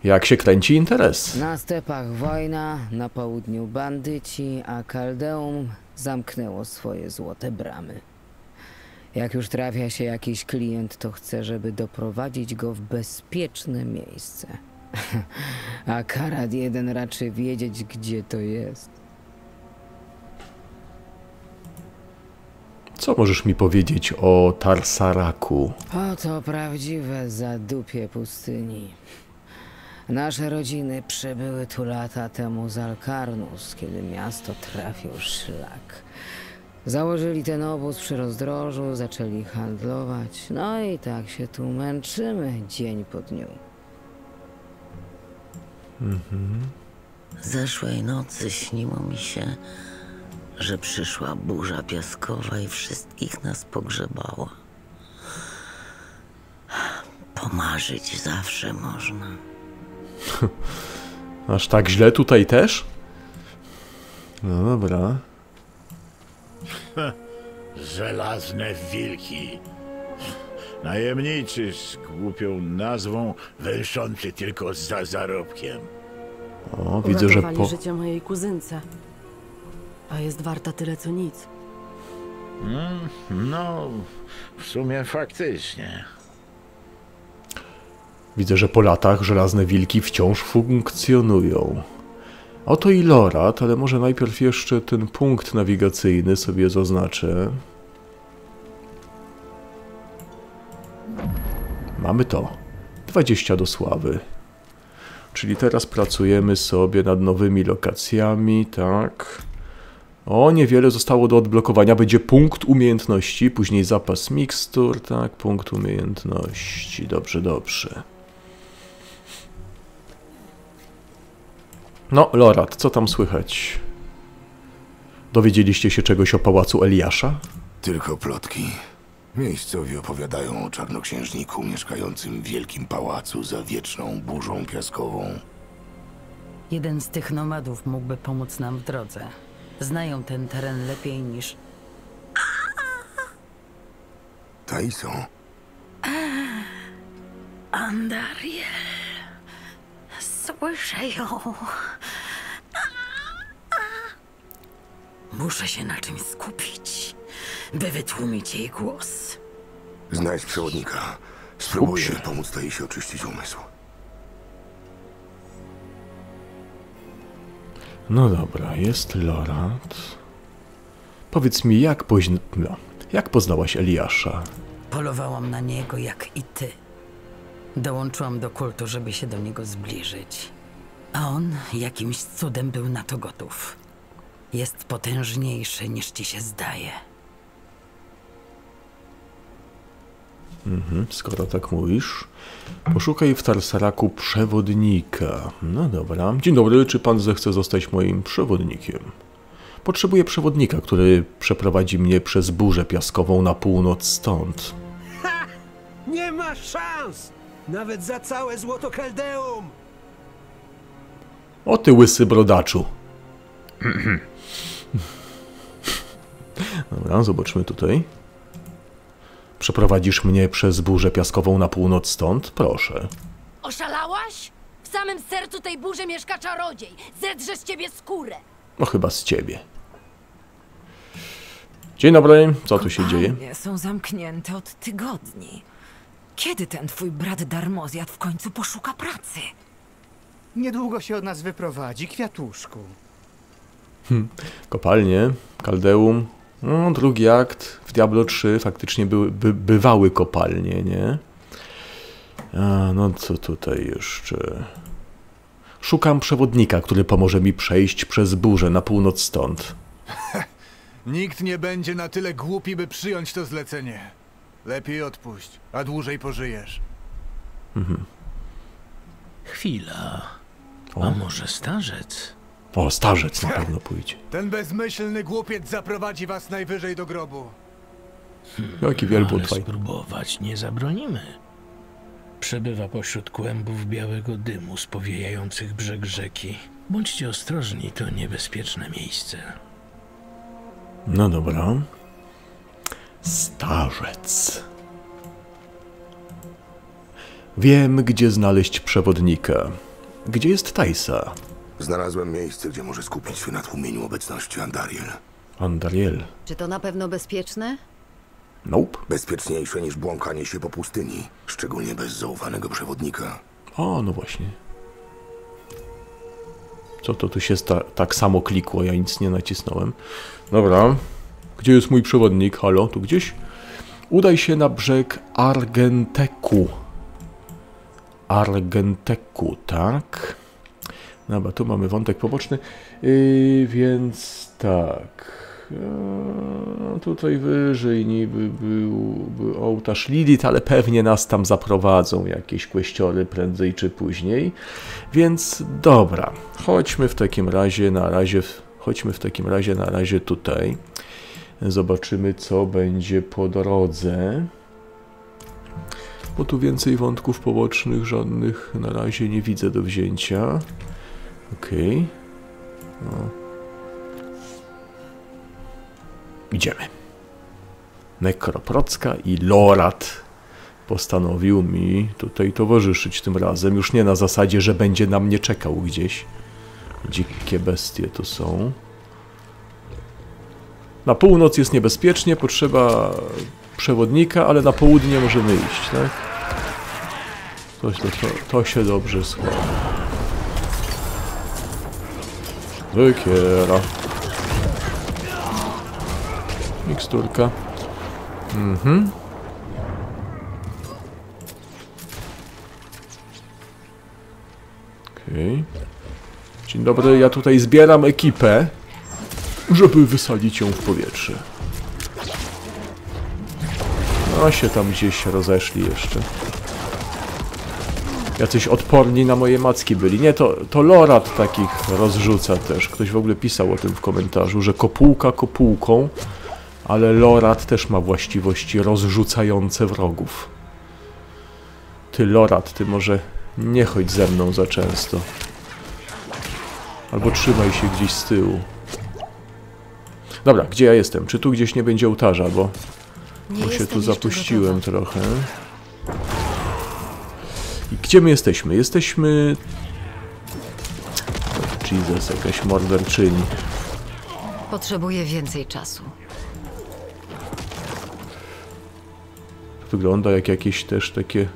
[SPEAKER 1] Jak się kręci interes?
[SPEAKER 14] Na stepach wojna, na południu bandyci, a Kaldeum zamknęło swoje złote bramy. Jak już trafia się jakiś klient, to chce, żeby doprowadzić go w bezpieczne miejsce. a Karad jeden raczy wiedzieć, gdzie to jest.
[SPEAKER 1] Co możesz mi powiedzieć o Tarsaraku?
[SPEAKER 14] Oto prawdziwe zadupie pustyni. Nasze rodziny przybyły tu lata temu z Alkarnus, kiedy miasto trafił szlak. Założyli ten obóz przy rozdrożu, zaczęli handlować, no i tak się tu męczymy dzień po dniu.
[SPEAKER 1] Mhm.
[SPEAKER 15] Zeszłej nocy śniło mi się, że przyszła burza piaskowa i wszystkich nas pogrzebała. Pomarzyć zawsze można.
[SPEAKER 1] Aż tak źle tutaj też? No dobra.
[SPEAKER 16] Żelazne wilki. Najemniczy z głupią nazwą, węszący tylko za zarobkiem.
[SPEAKER 1] O, widzę, że
[SPEAKER 17] Uratowali
[SPEAKER 1] po...
[SPEAKER 17] życie mojej kuzynce. A jest warta tyle co nic.
[SPEAKER 16] Mm, No, w sumie faktycznie.
[SPEAKER 1] Widzę, że po latach żelazne wilki wciąż funkcjonują. Oto i Lorat, ale może najpierw jeszcze ten punkt nawigacyjny sobie zaznaczę. Mamy to. 20 do sławy. Czyli teraz pracujemy sobie nad nowymi lokacjami, tak. O, niewiele zostało do odblokowania. Będzie punkt umiejętności, później zapas mikstur, tak, punkt umiejętności. Dobrze, dobrze. No, Lorat, co tam słychać? Dowiedzieliście się czegoś o pałacu Eliasza?
[SPEAKER 18] Tylko plotki. Miejscowi opowiadają o czarnoksiężniku mieszkającym w wielkim pałacu za wieczną burzą piaskową.
[SPEAKER 17] Jeden z tych nomadów mógłby pomóc nam w drodze. Znają ten teren lepiej niż...
[SPEAKER 18] Taiso,
[SPEAKER 15] Andariel. Słyszę ją. Muszę się na czymś skupić, by wytłumić jej głos.
[SPEAKER 18] znajdź przewodnika. Spróbuję pomóc Taisie oczyścić umysł.
[SPEAKER 1] No dobra, jest Lorat. Powiedz mi, jak, poźn... no, jak poznałaś Eliasza?
[SPEAKER 17] Polowałam na niego jak i ty. Dołączyłam do kultu, żeby się do niego zbliżyć. A on jakimś cudem był na to gotów. Jest potężniejszy niż ci się zdaje.
[SPEAKER 1] Mhm, skoro tak mówisz. Poszukaj w Tarsaraku przewodnika. No dobra. Dzień dobry, czy pan zechce zostać moim przewodnikiem? Potrzebuję przewodnika, który przeprowadzi mnie przez burzę piaskową na północ stąd.
[SPEAKER 19] Nie ma szans! Nawet za całe złoto Kaldeum!
[SPEAKER 1] O ty łysy brodaczu. Dobra, zobaczmy tutaj. Przeprowadzisz mnie przez burzę piaskową na północ stąd? Proszę.
[SPEAKER 20] Oszalałaś? W samym sercu tej burzy mieszka czarodziej. Zedrze z ciebie skórę.
[SPEAKER 1] No chyba z ciebie. Dzień dobry, co tu się dzieje?
[SPEAKER 21] Kopalnie są zamknięte od tygodni. Kiedy ten twój brat Darmozjad w końcu poszuka pracy?
[SPEAKER 22] Niedługo się od nas wyprowadzi, kwiatuszku.
[SPEAKER 1] Hm. Kopalnie, Kaldeum, no, drugi akt w Diablo 3 faktycznie były, by, bywały kopalnie, nie? A, no co tutaj jeszcze? Szukam przewodnika, który pomoże mi przejść przez burzę na północ stąd.
[SPEAKER 23] Nikt nie będzie na tyle głupi, by przyjąć to zlecenie. Lepiej odpuść, a dłużej pożyjesz.
[SPEAKER 1] Mhm.
[SPEAKER 24] Chwila.
[SPEAKER 1] O.
[SPEAKER 24] A może starzec?
[SPEAKER 1] O, starzec na pewno pójdzie.
[SPEAKER 23] Ten bezmyślny głupiec zaprowadzi was najwyżej do grobu.
[SPEAKER 1] Jaki wielbłąd fajny.
[SPEAKER 24] spróbować nie zabronimy. Przebywa pośród kłębów białego dymu spowijających brzeg rzeki. Bądźcie ostrożni, to niebezpieczne miejsce.
[SPEAKER 1] No dobra. Starzec. Wiem, gdzie znaleźć przewodnika. Gdzie jest Tajsa?
[SPEAKER 18] Znalazłem miejsce, gdzie może skupić się na tłumieniu obecności Andariel.
[SPEAKER 1] Andariel.
[SPEAKER 4] Czy to na pewno bezpieczne?
[SPEAKER 1] Nope.
[SPEAKER 18] Bezpieczniejsze niż błąkanie się po pustyni, szczególnie bez zaufanego przewodnika.
[SPEAKER 1] O, no właśnie. Co to tu się sta- tak samo klikło? Ja nic nie nacisnąłem. Dobra. Gdzie jest mój przewodnik? Halo, tu gdzieś? Udaj się na brzeg Argenteku. Argenteku, tak. Dobra, tu mamy wątek poboczny. Yy, więc tak. Eee, tutaj wyżej niby był, był ołtarz Lilith, ale pewnie nas tam zaprowadzą jakieś kłeściory prędzej czy później. Więc dobra, chodźmy w takim razie na razie, chodźmy w takim razie na razie tutaj. Zobaczymy, co będzie po drodze. Bo tu więcej wątków pobocznych żadnych na razie nie widzę do wzięcia. Okej. No. Idziemy. Nekroprocka i Lorat postanowił mi tutaj towarzyszyć tym razem. Już nie na zasadzie, że będzie na mnie czekał gdzieś. Dzikie bestie to są. Na północ jest niebezpiecznie, potrzeba przewodnika, ale na południe możemy iść, tak? To, to, to się dobrze składa. Wykiera. Miksturka. Mhm. Okej. Dzień dobry, ja tutaj zbieram ekipę, żeby wysadzić ją w powietrze. No się tam gdzieś rozeszli jeszcze. Jacyś odporni na moje macki byli. Nie, to, to Lorat takich rozrzuca też. Ktoś w ogóle pisał o tym w komentarzu, że kopułka kopułką, ale Lorat też ma właściwości rozrzucające wrogów. Ty Lorat, ty może nie chodź ze mną za często. Albo trzymaj się gdzieś z tyłu. Dobra, gdzie ja jestem? Czy tu gdzieś nie będzie ołtarza, bo, bo się tu zapuściłem trochę. I gdzie my jesteśmy? Jesteśmy... O, Jesus, jakaś morderczyni.
[SPEAKER 4] Potrzebuję więcej czasu.
[SPEAKER 1] Wygląda jak jakieś też takie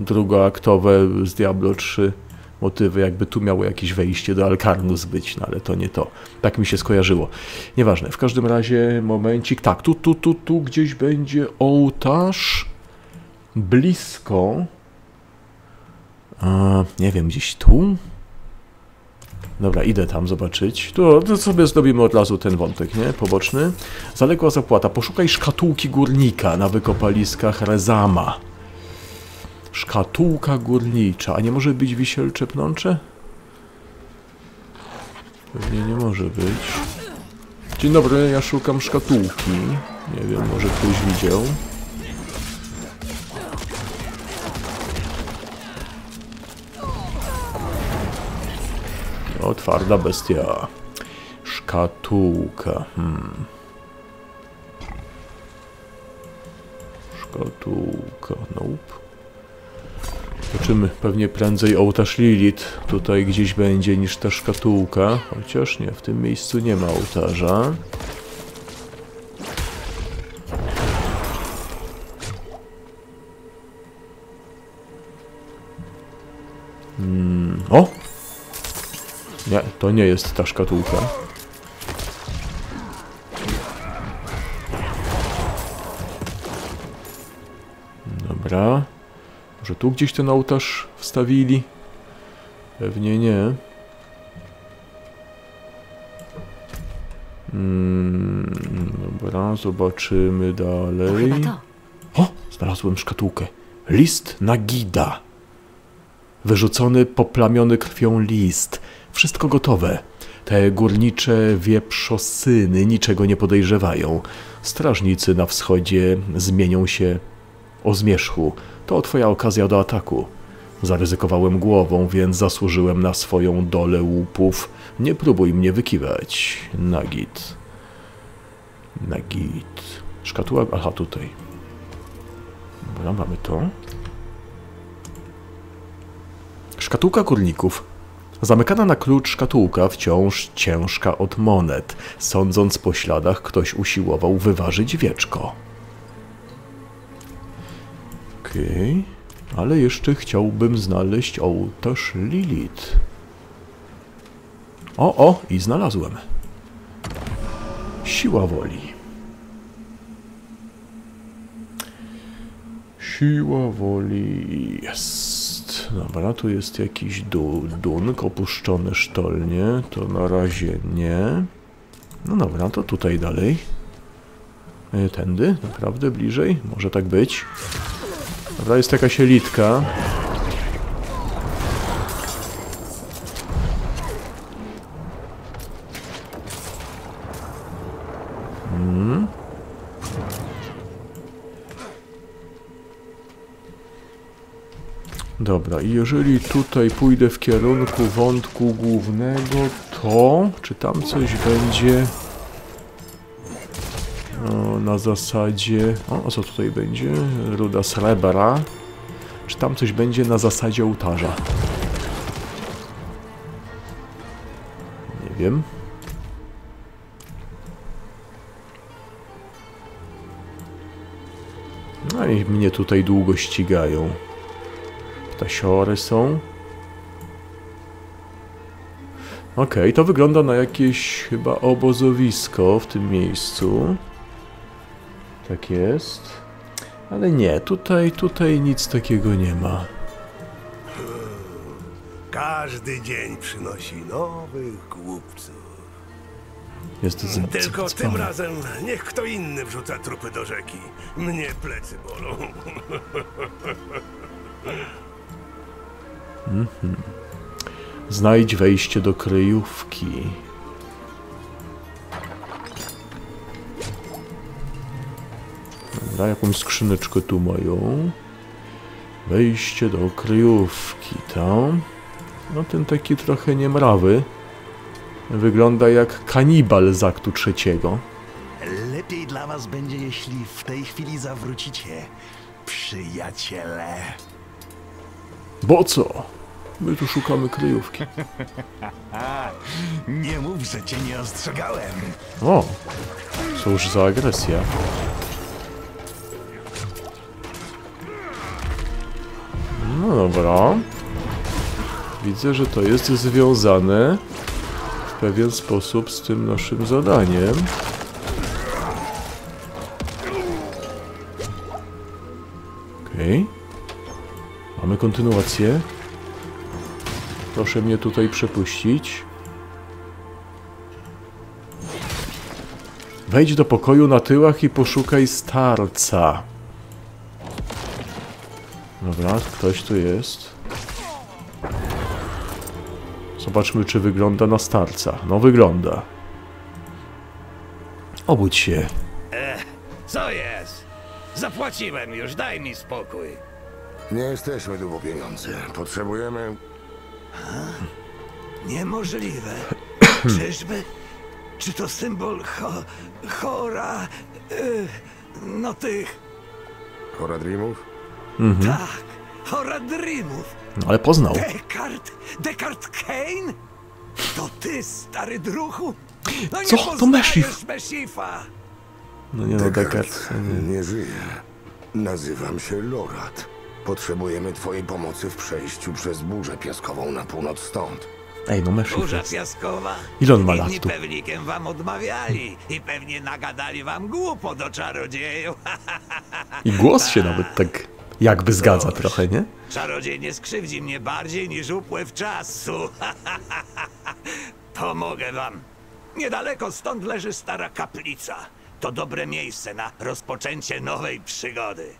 [SPEAKER 1] drugoaktowe z Diablo 3 motywy, jakby tu miało jakieś wejście do Alcarnus być, no ale to nie to. Tak mi się skojarzyło. Nieważne, w każdym razie momencik, tak, tu, tu, tu, tu gdzieś będzie ołtarz blisko. Nie wiem, gdzieś tu? Dobra, idę tam zobaczyć. Tu to sobie zrobimy od razu ten wątek, nie? Poboczny. Zaległa zapłata. Poszukaj szkatułki górnika na wykopaliskach Rezama. Szkatułka górnicza. A nie może być wisielcze pnącze? Pewnie nie może być. Dzień dobry, ja szukam szkatułki. Nie wiem, może ktoś widział. O, twarda bestia. Szkatułka. Hmm. Szkatułka. Nope. Zobaczymy. Pewnie prędzej ołtarz Lilith tutaj gdzieś będzie niż ta szkatułka. Chociaż nie, w tym miejscu nie ma ołtarza. Hmm. O! Nie, to nie jest ta szkatułka. Dobra. Może tu gdzieś ten ołtarz wstawili? Pewnie nie. Mm, dobra, zobaczymy dalej. O, znalazłem szkatułkę. List Nagida. Wyrzucony, poplamiony krwią list. Wszystko gotowe. Te górnicze wieprzosyny niczego nie podejrzewają. Strażnicy na wschodzie zmienią się o zmierzchu. To twoja okazja do ataku. Zaryzykowałem głową, więc zasłużyłem na swoją dolę łupów. Nie próbuj mnie wykiwać. Nagit. Nagit. Szkatuła... Aha, tutaj. Dobra, mamy to. Szkatułka górników. Zamykana na klucz szkatułka wciąż ciężka od monet. Sądząc po śladach, ktoś usiłował wyważyć wieczko. Okej, okay. ale jeszcze chciałbym znaleźć ołtarz Lilith. O, o, i znalazłem. Siła woli. Siła woli jest. Dobra, tu jest jakiś du dunk, opuszczone sztolnie. To na razie nie. No dobra, to tutaj dalej. E, Tędy, naprawdę bliżej? Może tak być. Dobra, jest jakaś elitka. Hmm. Dobra, i jeżeli tutaj pójdę w kierunku wątku głównego, to czy tam coś będzie o, na zasadzie... O, co tutaj będzie? Ruda srebra. Czy tam coś będzie na zasadzie ołtarza? Nie wiem. No i mnie tutaj długo ścigają. Ptasiory są. Okej, okay, to wygląda na jakieś chyba obozowisko w tym miejscu. Tak jest. Ale nie, tutaj, tutaj nic takiego nie ma.
[SPEAKER 25] Każdy dzień przynosi nowych głupców.
[SPEAKER 1] Jest z...
[SPEAKER 25] Tylko tym razem niech kto inny wrzuca trupy do rzeki. Mnie plecy bolą.
[SPEAKER 1] Mhm. Znajdź wejście do kryjówki. Dobra, jakąś skrzyneczkę tu mają. Wejście do kryjówki, tam. No ten taki trochę niemrawy. Wygląda jak kanibal z aktu trzeciego.
[SPEAKER 26] Lepiej dla was będzie, jeśli w tej chwili zawrócicie, przyjaciele.
[SPEAKER 1] Bo co? My tu szukamy kryjówki.
[SPEAKER 26] nie mów, że cię nie ostrzegałem.
[SPEAKER 1] O, cóż za agresja. No dobra. Widzę, że to jest związane w pewien sposób z tym naszym zadaniem. Okej. Okay. Mamy kontynuację. Proszę mnie tutaj przepuścić. Wejdź do pokoju na tyłach i poszukaj starca. Dobra, ktoś tu jest. Zobaczmy, czy wygląda na starca. No, wygląda. Obudź się.
[SPEAKER 27] Ech, co jest? Zapłaciłem już, daj mi spokój.
[SPEAKER 18] Nie jesteśmy tu po pieniądze. Potrzebujemy
[SPEAKER 19] Niemożliwe. Czyżby? Czy to symbol cho, chora... y, no tych...
[SPEAKER 18] Horadrimów?
[SPEAKER 1] Mhm.
[SPEAKER 19] Tak, Horadrimów.
[SPEAKER 1] No, ale poznał.
[SPEAKER 19] Descartes, Descartes Kane? To ty, stary druchu? No
[SPEAKER 1] Co? To.
[SPEAKER 19] Mesifa.
[SPEAKER 1] No nie no,
[SPEAKER 18] Descartes
[SPEAKER 1] Descartes.
[SPEAKER 18] nie. nie żyje. Nazywam się Lorat. Potrzebujemy twojej pomocy w przejściu przez burzę piaskową na północ stąd.
[SPEAKER 1] Ej, no Messi
[SPEAKER 19] Burza piaskowa.
[SPEAKER 1] Ile on ma lat tu?
[SPEAKER 19] pewnikiem wam odmawiali i pewnie nagadali wam głupot do czarodzieju.
[SPEAKER 1] I głos się nawet tak jakby zgadza trochę, nie?
[SPEAKER 19] Czarodziej nie skrzywdzi mnie bardziej niż upływ czasu. Pomogę wam. Niedaleko stąd leży stara kaplica. To dobre miejsce na rozpoczęcie nowej przygody.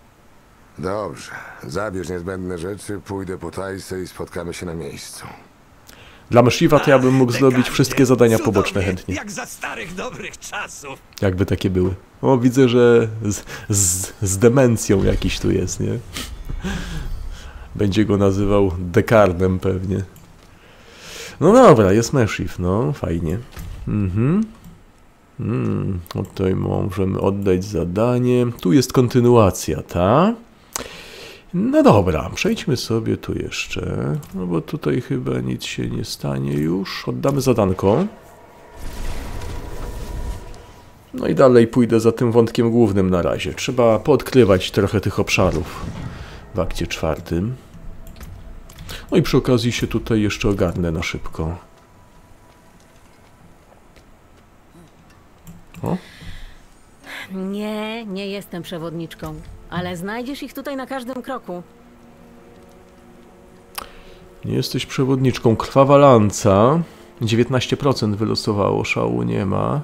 [SPEAKER 18] Dobrze. Zabierz niezbędne rzeczy, pójdę po Tajsę i spotkamy się na miejscu.
[SPEAKER 1] Dla Meshiva to ja bym mógł zrobić wszystkie zadania poboczne chętnie.
[SPEAKER 19] Jak za starych dobrych czasów.
[SPEAKER 1] Jakby takie były. O, widzę, że z, z, z demencją jakiś tu jest, nie? Będzie go nazywał Dekardem pewnie. No dobra, jest Meshiv, no, fajnie. Mhm. Mm, tutaj możemy oddać zadanie. Tu jest kontynuacja, ta? No dobra, przejdźmy sobie tu jeszcze, no bo tutaj chyba nic się nie stanie już. Oddamy zadanko. No i dalej pójdę za tym wątkiem głównym na razie. Trzeba poodkrywać trochę tych obszarów w akcie czwartym. No i przy okazji się tutaj jeszcze ogarnę na szybko. O,
[SPEAKER 28] Nie, nie jestem przewodniczką, ale znajdziesz ich tutaj na każdym kroku.
[SPEAKER 1] nie jesteś przewodniczką. Krwawa lanca. 19% wylosowało, szału nie ma.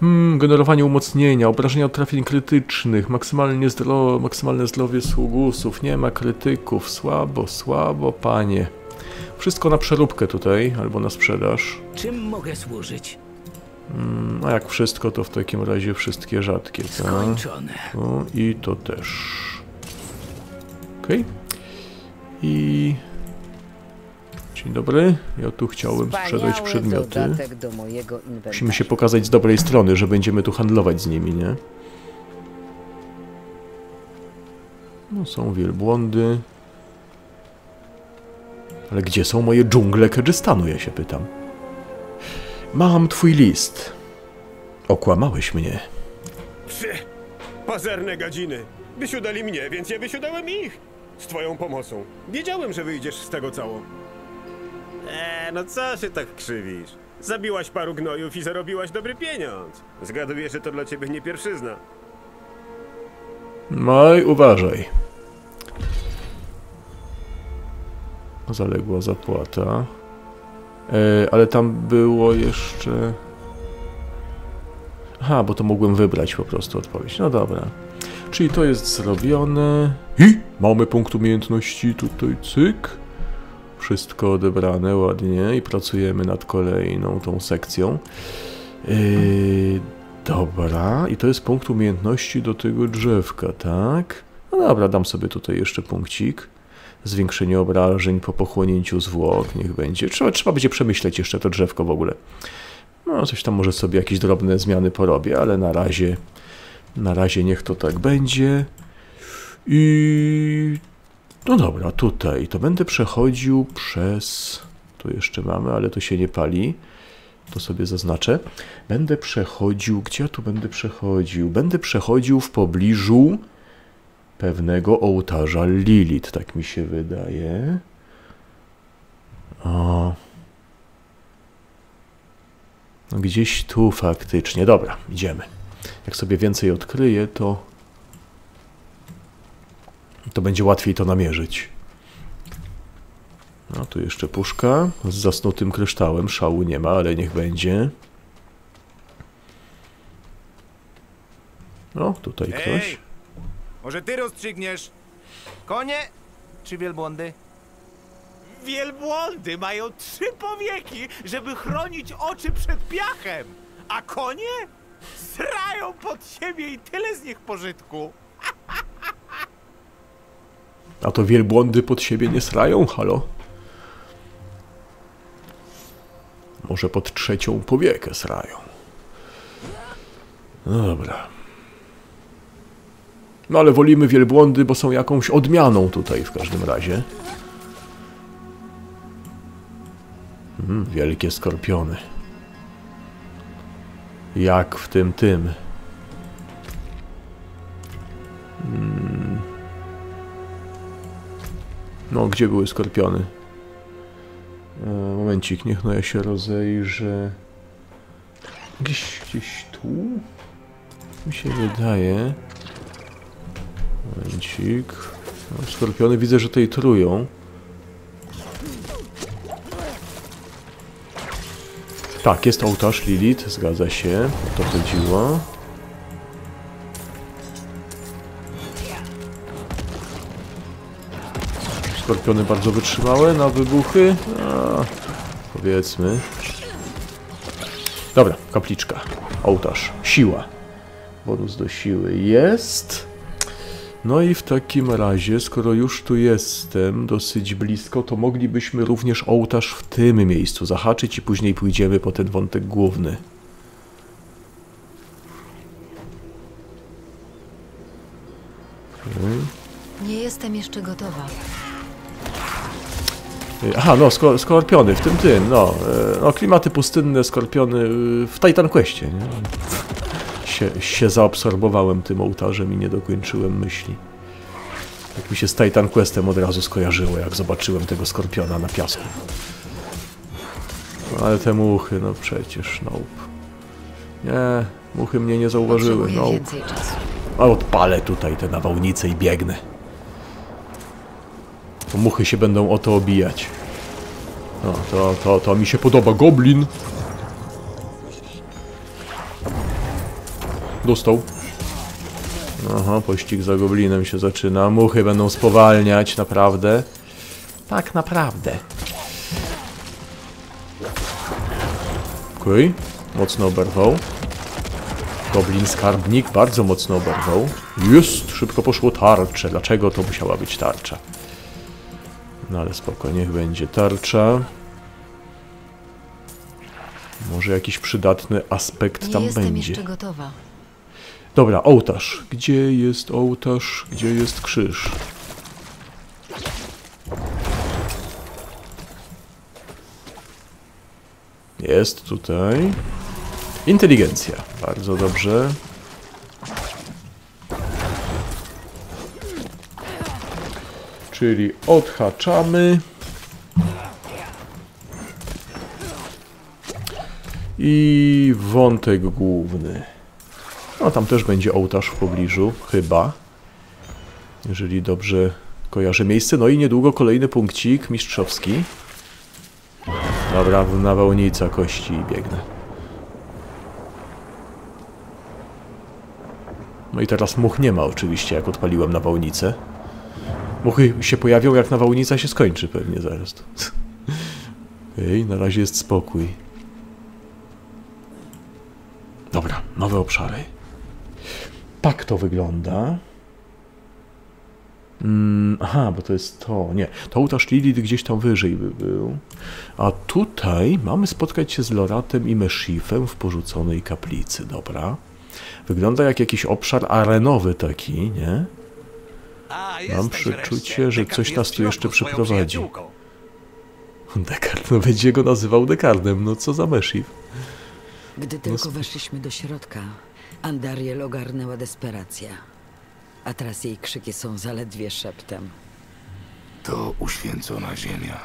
[SPEAKER 1] Hmm, generowanie umocnienia, obrażenia od trafień krytycznych, maksymalnie zdro maksymalne zdrowie sługusów, nie ma krytyków, słabo, słabo, panie. Wszystko na przeróbkę tutaj, albo na sprzedaż.
[SPEAKER 27] Czym mogę służyć?
[SPEAKER 1] Mm, a jak wszystko, to w takim razie wszystkie rzadkie, tak?
[SPEAKER 27] Skończone.
[SPEAKER 1] O, i to też. Okej. I... Dzień dobry, ja tu chciałem sprzedać przedmioty. Musimy się pokazać z dobrej strony, że będziemy tu handlować z nimi, nie? No są wielbłądy. Ale gdzie są moje dżungle Kedżystanu, ja się pytam. Mam twój list. Okłamałeś mnie.
[SPEAKER 10] Przy, pazerne gadziny. Wysiudali mnie, więc ja wysiudałem ich. Z twoją pomocą. Wiedziałem, że wyjdziesz z tego cało. Eee, no co się tak krzywisz? Zabiłaś paru gnojów i zarobiłaś dobry pieniądz. Zgaduję, że to dla ciebie nie pierwszyzna.
[SPEAKER 1] No i uważaj. Zaległa zapłata. E, ale tam było jeszcze... Aha, bo to mogłem wybrać po prostu odpowiedź. No dobra. Czyli to jest zrobione. I mamy punkt umiejętności tutaj, cyk. Wszystko odebrane ładnie i pracujemy nad kolejną tą sekcją. Yy, dobra, i to jest punkt umiejętności do tego drzewka, tak? No dobra, dam sobie tutaj jeszcze punkcik. Zwiększenie obrażeń po pochłonięciu zwłok, niech będzie. Trzeba, trzeba będzie przemyśleć jeszcze to drzewko w ogóle. No, coś tam może sobie jakieś drobne zmiany porobię, ale na razie, na razie niech to tak będzie. I no dobra, tutaj to będę przechodził przez. Tu jeszcze mamy, ale to się nie pali. To sobie zaznaczę. Będę przechodził. Gdzie ja tu będę przechodził? Będę przechodził w pobliżu pewnego ołtarza Lilith, tak mi się wydaje. O. No gdzieś tu faktycznie. Dobra, idziemy. Jak sobie więcej odkryję, to to będzie łatwiej to namierzyć. No tu jeszcze puszka z zasnutym kryształem. Szału nie ma, ale niech będzie. No, tutaj ktoś.
[SPEAKER 29] Może ty rozstrzygniesz? Konie czy wielbłądy?
[SPEAKER 30] Wielbłądy mają trzy powieki, żeby chronić oczy przed piachem, a konie srają pod siebie i tyle z nich pożytku.
[SPEAKER 1] A to wielbłądy pod siebie nie srają, halo? Może pod trzecią powiekę srają. No dobra. No ale wolimy wielbłądy, bo są jakąś odmianą tutaj w każdym razie. Mm, wielkie skorpiony. Jak w tym tym. Mm. No, gdzie były skorpiony? E, momencik, niech no ja się rozejrzę. Gdzieś, gdzieś tu? Mi się wydaje. Momencik. No, skorpiony widzę, że tutaj trują. Tak, jest ołtarz Lilith, zgadza się. O to chodziło. Skorpiony bardzo wytrzymałe na wybuchy. A, powiedzmy. Dobra, kapliczka. Ołtarz. Siła. Bonus do siły jest. No i w takim razie, skoro już tu jestem dosyć blisko, to moglibyśmy również ołtarz w tym miejscu zahaczyć i później pójdziemy po ten wątek główny. Hmm.
[SPEAKER 4] Nie jestem jeszcze gotowa.
[SPEAKER 1] Aha, no, sko skorpiony, w tym tym, no. e, No, klimaty pustynne, skorpiony y, w Titan Questie, nie? Się, się zaabsorbowałem tym ołtarzem i nie dokończyłem myśli. Tak mi się z Titan Questem od razu skojarzyło, jak zobaczyłem tego skorpiona na piasku. No, ale te muchy, no przecież, nope. Nie, muchy mnie nie zauważyły, nope. A odpalę tutaj te nawałnice i biegnę. To muchy się będą o to obijać. No, to, to, to mi się podoba. Goblin! Dostał. Aha, pościg za goblinem się zaczyna. Muchy będą spowalniać, naprawdę. Tak, naprawdę. Okej, mocno oberwał. Goblin skarbnik bardzo mocno oberwał. Jest, szybko poszło tarcze. Dlaczego to musiała być tarcza? No ale spoko, niech będzie tarcza. Może jakiś przydatny aspekt
[SPEAKER 4] Nie
[SPEAKER 1] tam
[SPEAKER 4] jestem
[SPEAKER 1] będzie.
[SPEAKER 4] jeszcze gotowa.
[SPEAKER 1] Dobra, ołtarz. Gdzie jest ołtarz? Gdzie jest krzyż? Jest tutaj. Inteligencja. Bardzo dobrze. Czyli odhaczamy. I wątek główny. No tam też będzie ołtarz w pobliżu, chyba. Jeżeli dobrze kojarzę miejsce. No i niedługo kolejny punkcik mistrzowski. Dobra, nawałnica kości i biegnę. No i teraz much nie ma oczywiście, jak odpaliłem nawałnicę. Muchy się pojawią, jak nawałnica się skończy pewnie zaraz. Okej, na razie jest spokój. Dobra, nowe obszary. Tak to wygląda. Mm, aha, bo to jest to. Nie, to ołtarz Lilith gdzieś tam wyżej by był. A tutaj mamy spotkać się z Loratem i Meshifem w porzuconej kaplicy. Dobra. Wygląda jak jakiś obszar arenowy taki, nie? Mam przeczucie, że coś nas tu jeszcze przyprowadzi. Dekard, no będzie go nazywał Dekardem, no co za Meshif.
[SPEAKER 17] Gdy
[SPEAKER 1] No
[SPEAKER 17] tylko
[SPEAKER 1] sp-
[SPEAKER 17] weszliśmy do środka, Andariel ogarnęła desperacja. A teraz jej krzyki są zaledwie szeptem.
[SPEAKER 18] To uświęcona ziemia.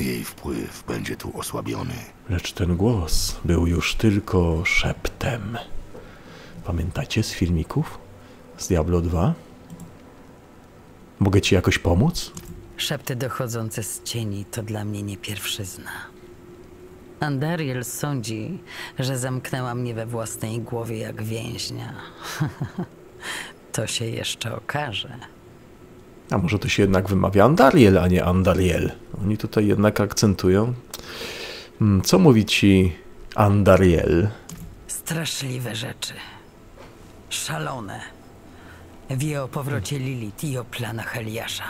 [SPEAKER 18] Jej wpływ będzie tu osłabiony.
[SPEAKER 1] Lecz ten głos był już tylko szeptem. Pamiętacie z filmików? Z Diablo 2? Mogę ci jakoś pomóc?
[SPEAKER 17] Szepty dochodzące z cieni to dla mnie nie pierwszyzna. Andariel sądzi, że zamknęła mnie we własnej głowie jak więźnia. To się jeszcze okaże.
[SPEAKER 1] A może to się jednak wymawia Andariel, a nie Andariel? Oni tutaj jednak akcentują. Hmm, Co mówi ci Andariel?
[SPEAKER 17] Straszliwe rzeczy. Szalone. Wie o powrocie Lilith i o planach Eliasza.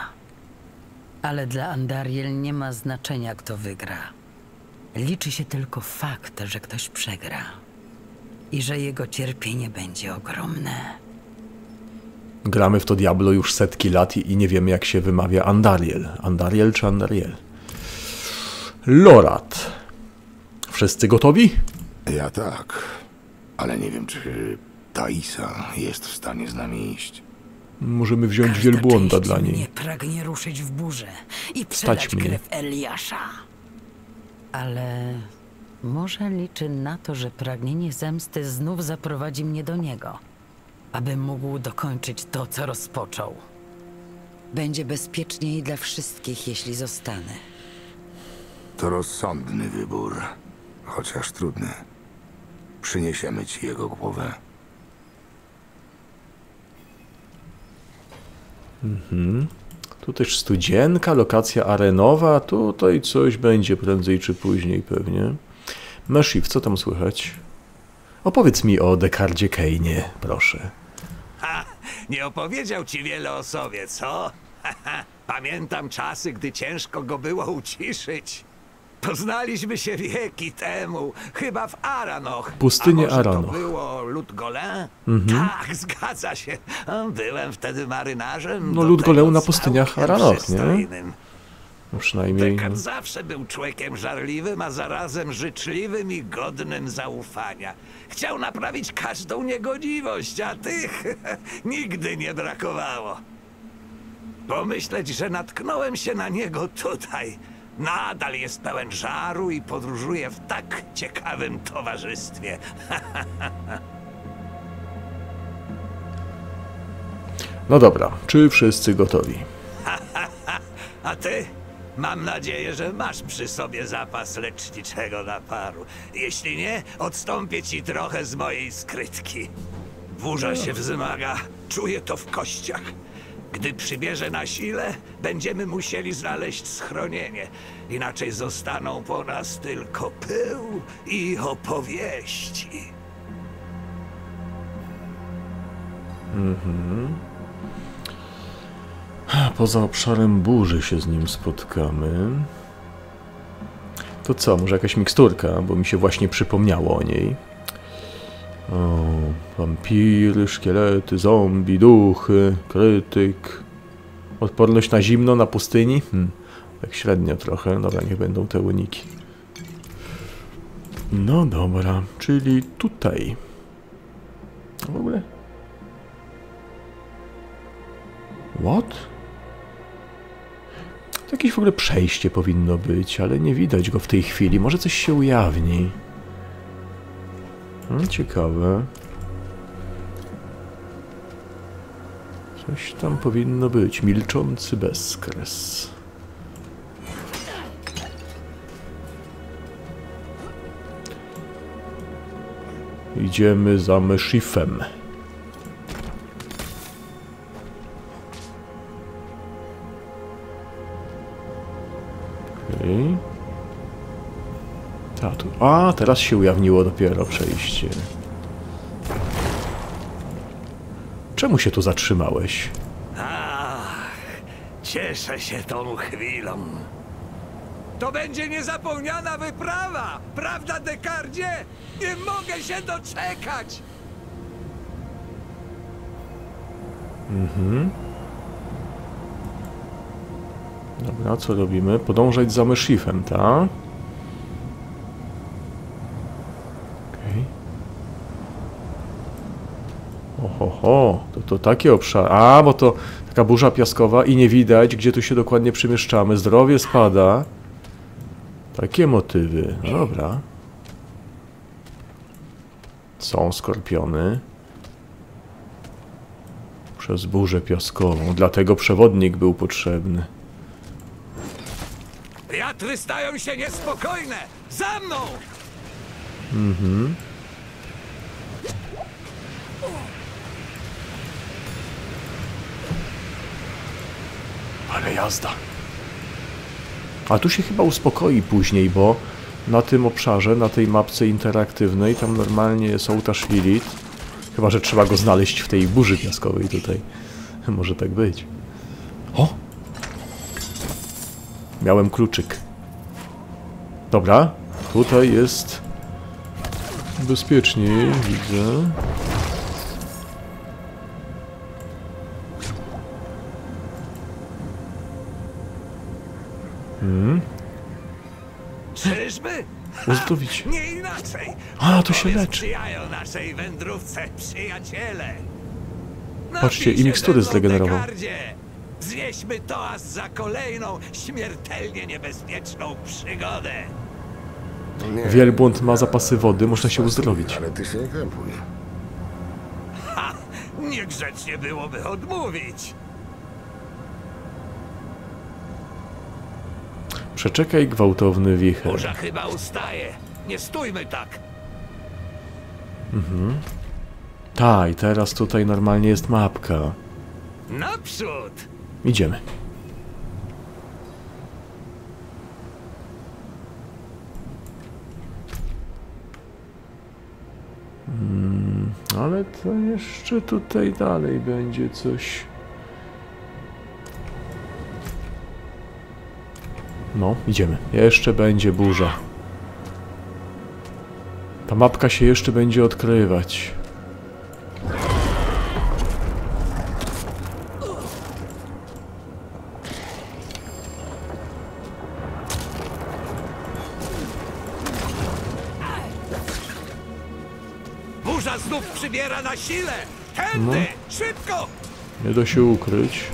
[SPEAKER 17] Ale dla Andariel nie ma znaczenia, kto wygra. Liczy się tylko fakt, że ktoś przegra. I że jego cierpienie będzie ogromne.
[SPEAKER 1] Gramy w to Diablo już setki lat i nie wiemy jak się wymawia Andariel. Andariel czy Andariel? Lorat. Wszyscy gotowi?
[SPEAKER 18] Ja tak, ale nie wiem, czy Taisa jest w stanie z nami iść.
[SPEAKER 1] Możemy wziąć wielbłąda dla
[SPEAKER 17] Nie
[SPEAKER 1] niej.
[SPEAKER 17] pragnie ruszyć w burzę i
[SPEAKER 1] Stać
[SPEAKER 17] przelać
[SPEAKER 1] mnie.
[SPEAKER 17] krew Eliasza. Ale może liczy na to, że pragnienie zemsty znów zaprowadzi mnie do niego, aby mógł dokończyć to, co rozpoczął.
[SPEAKER 14] Będzie bezpieczniej dla wszystkich, jeśli zostanę.
[SPEAKER 18] To rozsądny wybór, chociaż trudny. Przyniesiemy ci jego głowę.
[SPEAKER 1] Mhm. Tu też studzienka, lokacja arenowa. Tutaj coś będzie prędzej czy później pewnie. Meshiv, co tam słychać? Opowiedz mi o Dekardzie Kane'ie, proszę.
[SPEAKER 19] Ha! Nie opowiedział ci wiele o sobie, co? Pamiętam czasy, gdy ciężko go było uciszyć. Poznaliśmy się wieki temu, chyba w Aranoch. Może
[SPEAKER 1] Aranoch.
[SPEAKER 19] to było Ludgolę?
[SPEAKER 1] Mhm.
[SPEAKER 19] Tak, zgadza się. Byłem wtedy marynarzem.
[SPEAKER 1] No
[SPEAKER 19] do
[SPEAKER 1] Lud Goleu
[SPEAKER 19] tego
[SPEAKER 1] na pustyniach Aranoch, nie? przynajmniej...
[SPEAKER 19] Dekard
[SPEAKER 1] No.
[SPEAKER 19] zawsze był człowiekiem żarliwym, a zarazem życzliwym i godnym zaufania. Chciał naprawić każdą niegodziwość, a tych nigdy nie brakowało. Pomyśleć, że natknąłem się na niego tutaj. Nadal jest pełen żaru i podróżuje w tak ciekawym towarzystwie.
[SPEAKER 1] no dobra, czy wszyscy gotowi?
[SPEAKER 19] A ty? Mam nadzieję, że masz przy sobie zapas leczniczego naparu. Jeśli nie, odstąpię ci trochę z mojej skrytki. Burza się wzmaga, czuję to w kościach. Gdy przybierze na sile, będziemy musieli znaleźć schronienie. Inaczej zostaną po nas tylko pył i opowieści.
[SPEAKER 1] Mhm. Poza obszarem burzy się z nim spotkamy. To co, może jakaś miksturka, bo mi się właśnie przypomniało o niej. O, wampiry, szkielety, zombie, duchy, krytyk. Odporność na zimno na pustyni? Hmm, tak średnio trochę. Dobra, niech będą te uniki. No dobra, czyli tutaj. W ogóle What? To jakieś w ogóle przejście powinno być, ale nie widać go w tej chwili. Może coś się ujawni. No, ciekawe. Coś tam powinno być. Milczący bezkres. Idziemy za Meshifem. Okej. Ta, tu. A, teraz się ujawniło dopiero przejście. Czemu się tu zatrzymałeś?
[SPEAKER 19] Ach, cieszę się tą chwilą. To będzie niezapomniana wyprawa, prawda, Dekardzie? Nie mogę się doczekać!
[SPEAKER 1] Mhm. Dobra, co robimy? Podążać za Meshifem, tak? Okej. Ohoho, to, to takie obszary. A, bo to taka burza piaskowa i nie widać, gdzie tu się dokładnie przemieszczamy. Zdrowie spada. Takie motywy. Dobra. Są skorpiony. Przez burzę piaskową. Dlatego przewodnik był potrzebny.
[SPEAKER 19] Wiatry stają się niespokojne! Za mną!
[SPEAKER 1] Mhm. Ale jazda. A tu się chyba uspokoi później, bo na tym obszarze, na tej mapce interaktywnej, tam normalnie jest ołtarz Lilith. Chyba, że trzeba go znaleźć w tej burzy piaskowej tutaj. Może tak być. O! Miałem kluczyk. Dobra, tutaj jest bezpieczniej, widzę. Hmm.
[SPEAKER 19] Czyżby?
[SPEAKER 1] Uzdrowić.
[SPEAKER 19] Nie inaczej.
[SPEAKER 1] A, to się leczy.
[SPEAKER 19] Naszej wędrówce przyjaciele.
[SPEAKER 1] Patrzcie, i mikstury.
[SPEAKER 19] Dekardzie. Zwieźmy toast za kolejną śmiertelnie niebezpieczną przygodę.
[SPEAKER 1] Wielbłąd ma zapasy wody, można się uzdrowić.
[SPEAKER 18] Ale ty się nie krępuj.
[SPEAKER 19] Ha! Niegrzecznie byłoby odmówić.
[SPEAKER 1] Przeczekaj gwałtowny wicher.
[SPEAKER 19] Burza chyba ustaje. Nie stójmy tak.
[SPEAKER 1] Mhm. Ta, i teraz tutaj normalnie jest mapka.
[SPEAKER 19] Naprzód!
[SPEAKER 1] Idziemy. Mm, ale to jeszcze tutaj dalej będzie coś. No, idziemy. Jeszcze będzie burza. Ta mapka się jeszcze będzie odkrywać.
[SPEAKER 19] Burza znów przybiera na sile! Tędy!
[SPEAKER 1] No.
[SPEAKER 19] Szybko!
[SPEAKER 1] Nie da się ukryć.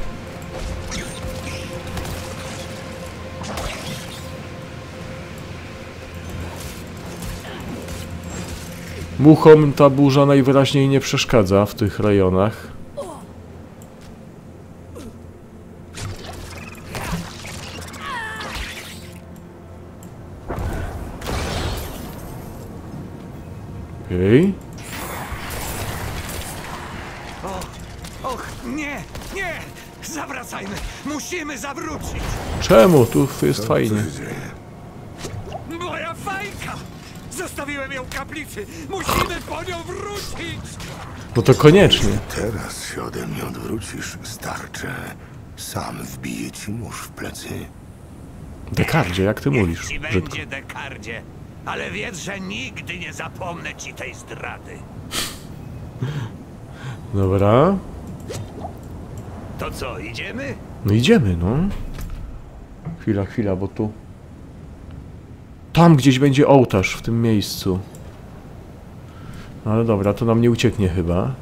[SPEAKER 1] Muchom ta burza najwyraźniej nie przeszkadza w tych rejonach. Okej.
[SPEAKER 19] O, och, nie, nie! Zawracajmy! Musimy zawrócić!
[SPEAKER 1] Czemu? Tu jest fajnie. No to koniecznie.
[SPEAKER 18] Teraz się ode mnie odwrócisz, starcze. Sam wbiję ci nóż w plecy.
[SPEAKER 1] Dekardzie, jak ty mówisz?
[SPEAKER 19] Ci
[SPEAKER 1] Brzydko.
[SPEAKER 19] będzie, Dekardzie, ale wiedz, że nigdy nie zapomnę ci tej zdrady.
[SPEAKER 1] Dobra.
[SPEAKER 19] To co, idziemy?
[SPEAKER 1] No idziemy, no. Chwila, chwila, bo tu... Tam gdzieś będzie ołtarz, w tym miejscu. No ale dobra, to nam nie ucieknie chyba.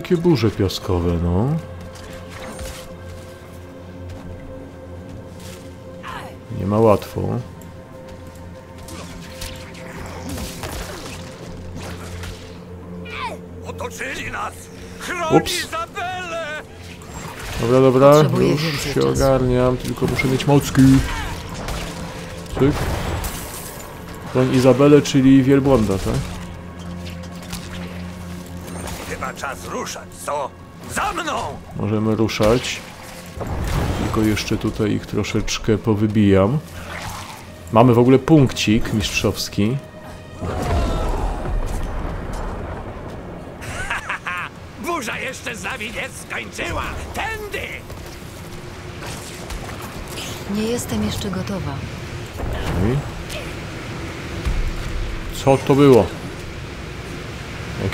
[SPEAKER 1] Takie burze piaskowe, no. Nie ma łatwo.
[SPEAKER 19] Otoczyli nas!
[SPEAKER 1] Ups. Dobra, dobra,
[SPEAKER 4] Potrzebuję
[SPEAKER 1] już
[SPEAKER 4] więcej
[SPEAKER 1] się
[SPEAKER 4] czasu.
[SPEAKER 1] ogarniam, tylko muszę mieć mocki. Cyk. Broń Izabelę, czyli wielbłąda, tak?
[SPEAKER 19] Czas ruszać, co? Za mną!
[SPEAKER 1] Możemy ruszać. Tylko jeszcze tutaj ich troszeczkę powybijam. Mamy w ogóle punkcik mistrzowski.
[SPEAKER 19] Burza jeszcze z nami nie skończyła! Tędy!
[SPEAKER 4] Nie jestem jeszcze gotowa.
[SPEAKER 1] Okej. Co to było?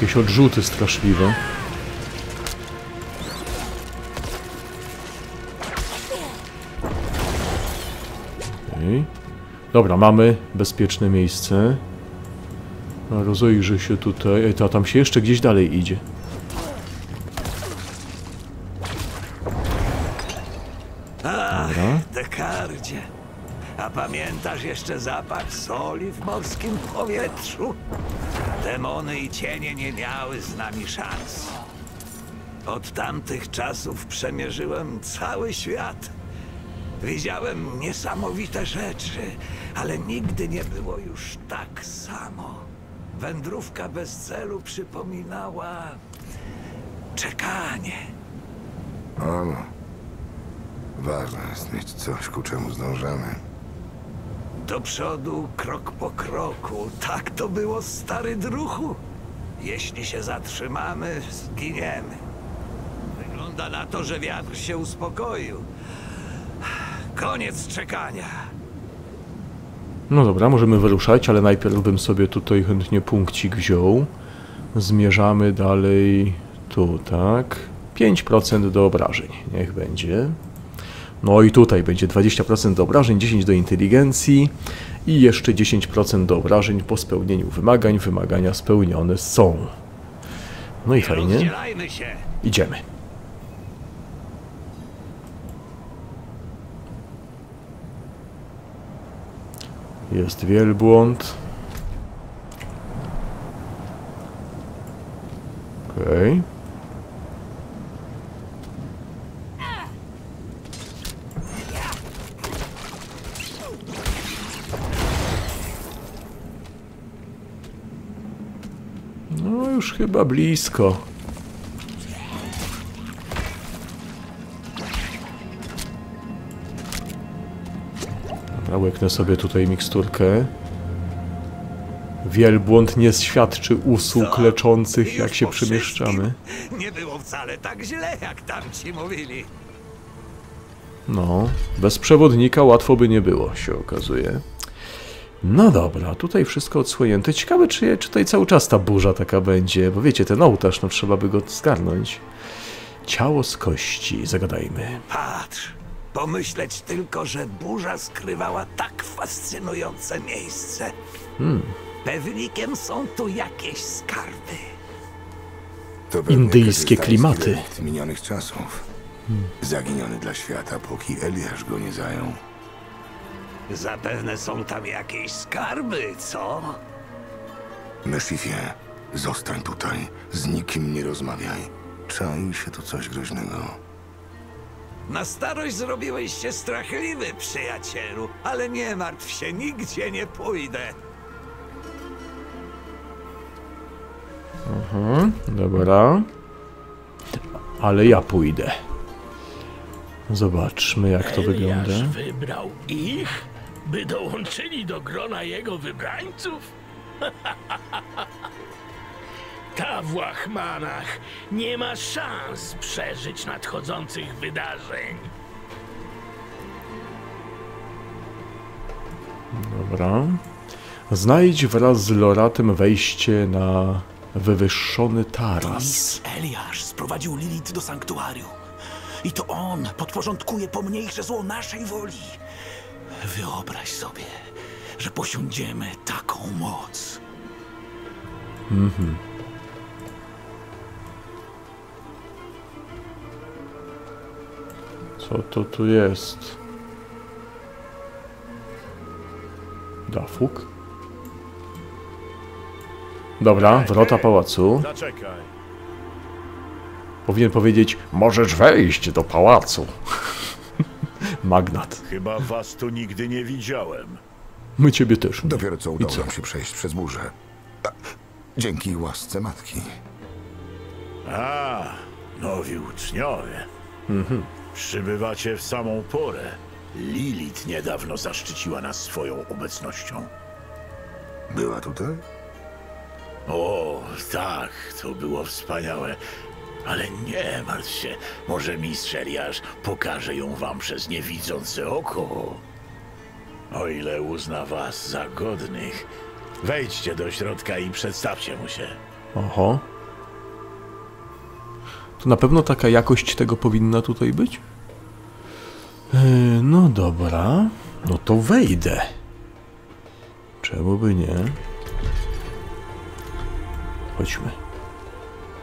[SPEAKER 1] Jakieś odrzuty straszliwe. Okej. Dobra, mamy bezpieczne miejsce. Rozejrzę się tutaj. Ej, to tam się jeszcze gdzieś dalej idzie. Dobra.
[SPEAKER 19] Dekar Asgardzie. A pamiętasz jeszcze zapach soli w morskim powietrzu? Demony i cienie nie miały z nami szans. Od tamtych czasów przemierzyłem cały świat. Widziałem niesamowite rzeczy, ale nigdy nie było już tak samo. Wędrówka bez celu przypominała czekanie.
[SPEAKER 18] O, no. Ważne jest mieć coś, ku czemu zdążamy.
[SPEAKER 19] Do przodu, krok po kroku. Tak to było, stary druchu. Jeśli się zatrzymamy, zginiemy. Wygląda na to, że wiatr się uspokoił. Koniec czekania.
[SPEAKER 1] No dobra, możemy wyruszać, ale najpierw bym sobie tutaj chętnie punkcik wziął. Zmierzamy dalej tu, tak? 5% do obrażeń, niech będzie. No i tutaj będzie 20% do obrażeń, 10 do inteligencji i jeszcze 10% do obrażeń po spełnieniu wymagań. Wymagania spełnione są. No i fajnie. Idziemy. Jest wielbłąd. Okej. Okay. No już chyba blisko. Dobra, łyknę sobie tutaj miksturkę. Wielbłąd nie świadczy usług leczących, jak się przemieszczamy.
[SPEAKER 19] Nie było wcale tak źle, jak tamci mówili.
[SPEAKER 1] No, bez przewodnika łatwo by nie było, się okazuje. No dobra, tutaj wszystko odsłonięte. Ciekawe, czy, czy tutaj cały czas ta burza taka będzie, bo wiecie, ten ołtarz, no trzeba by go zgarnąć. Ciało z kości, zagadajmy.
[SPEAKER 19] Patrz, pomyśleć tylko, że burza skrywała tak fascynujące miejsce.
[SPEAKER 1] Hmm.
[SPEAKER 19] Pewnikiem są tu jakieś skarby.
[SPEAKER 18] To
[SPEAKER 1] Indyjskie klimaty.
[SPEAKER 18] minionych czasów. Zaginiony dla świata, póki Eliasz go nie zajął.
[SPEAKER 19] Zapewne są tam jakieś skarby, co?
[SPEAKER 18] Meszifie, zostań tutaj. Z nikim nie rozmawiaj. Czai się tu coś groźnego.
[SPEAKER 19] Na starość zrobiłeś się strachliwy, przyjacielu, ale nie martw się, nigdzie nie pójdę.
[SPEAKER 1] Mhm, dobra. Ale ja pójdę. Zobaczmy, jak to wygląda.
[SPEAKER 24] Eliasz wybrał ich, by dołączyli do grona jego wybrańców? Ta w łachmanach nie ma szans przeżyć nadchodzących wydarzeń.
[SPEAKER 1] Dobra. Znajdź wraz z Loratem wejście na wywyższony taras.
[SPEAKER 31] Eliasz sprowadził Lilith do sanktuarium. I to on podporządkuje pomniejsze zło naszej woli. Wyobraź sobie, że posiądziemy taką moc.
[SPEAKER 1] Mhm. Co to tu jest? Dafuk? Dobra, wrota pałacu. Powinien powiedzieć, możesz wejść do pałacu. Magnat.
[SPEAKER 16] Chyba was tu nigdy nie widziałem.
[SPEAKER 1] My ciebie też.
[SPEAKER 18] Dopiero co udało nam się przejść przez burzę. A, dzięki łasce matki.
[SPEAKER 16] A, nowi uczniowie.
[SPEAKER 1] Mhm.
[SPEAKER 16] Przybywacie w samą porę. Lilith niedawno zaszczyciła nas swoją obecnością.
[SPEAKER 18] Była tutaj?
[SPEAKER 16] O, tak, to było wspaniałe. Ale nie martw się, może mistrz Eliasz pokaże ją wam przez niewidzące oko. O ile uzna was za godnych, wejdźcie do środka i przedstawcie mu się.
[SPEAKER 1] Oho. To na pewno taka jakość tego powinna tutaj być? Yy, no dobra. No to wejdę. Czemu by nie? Chodźmy.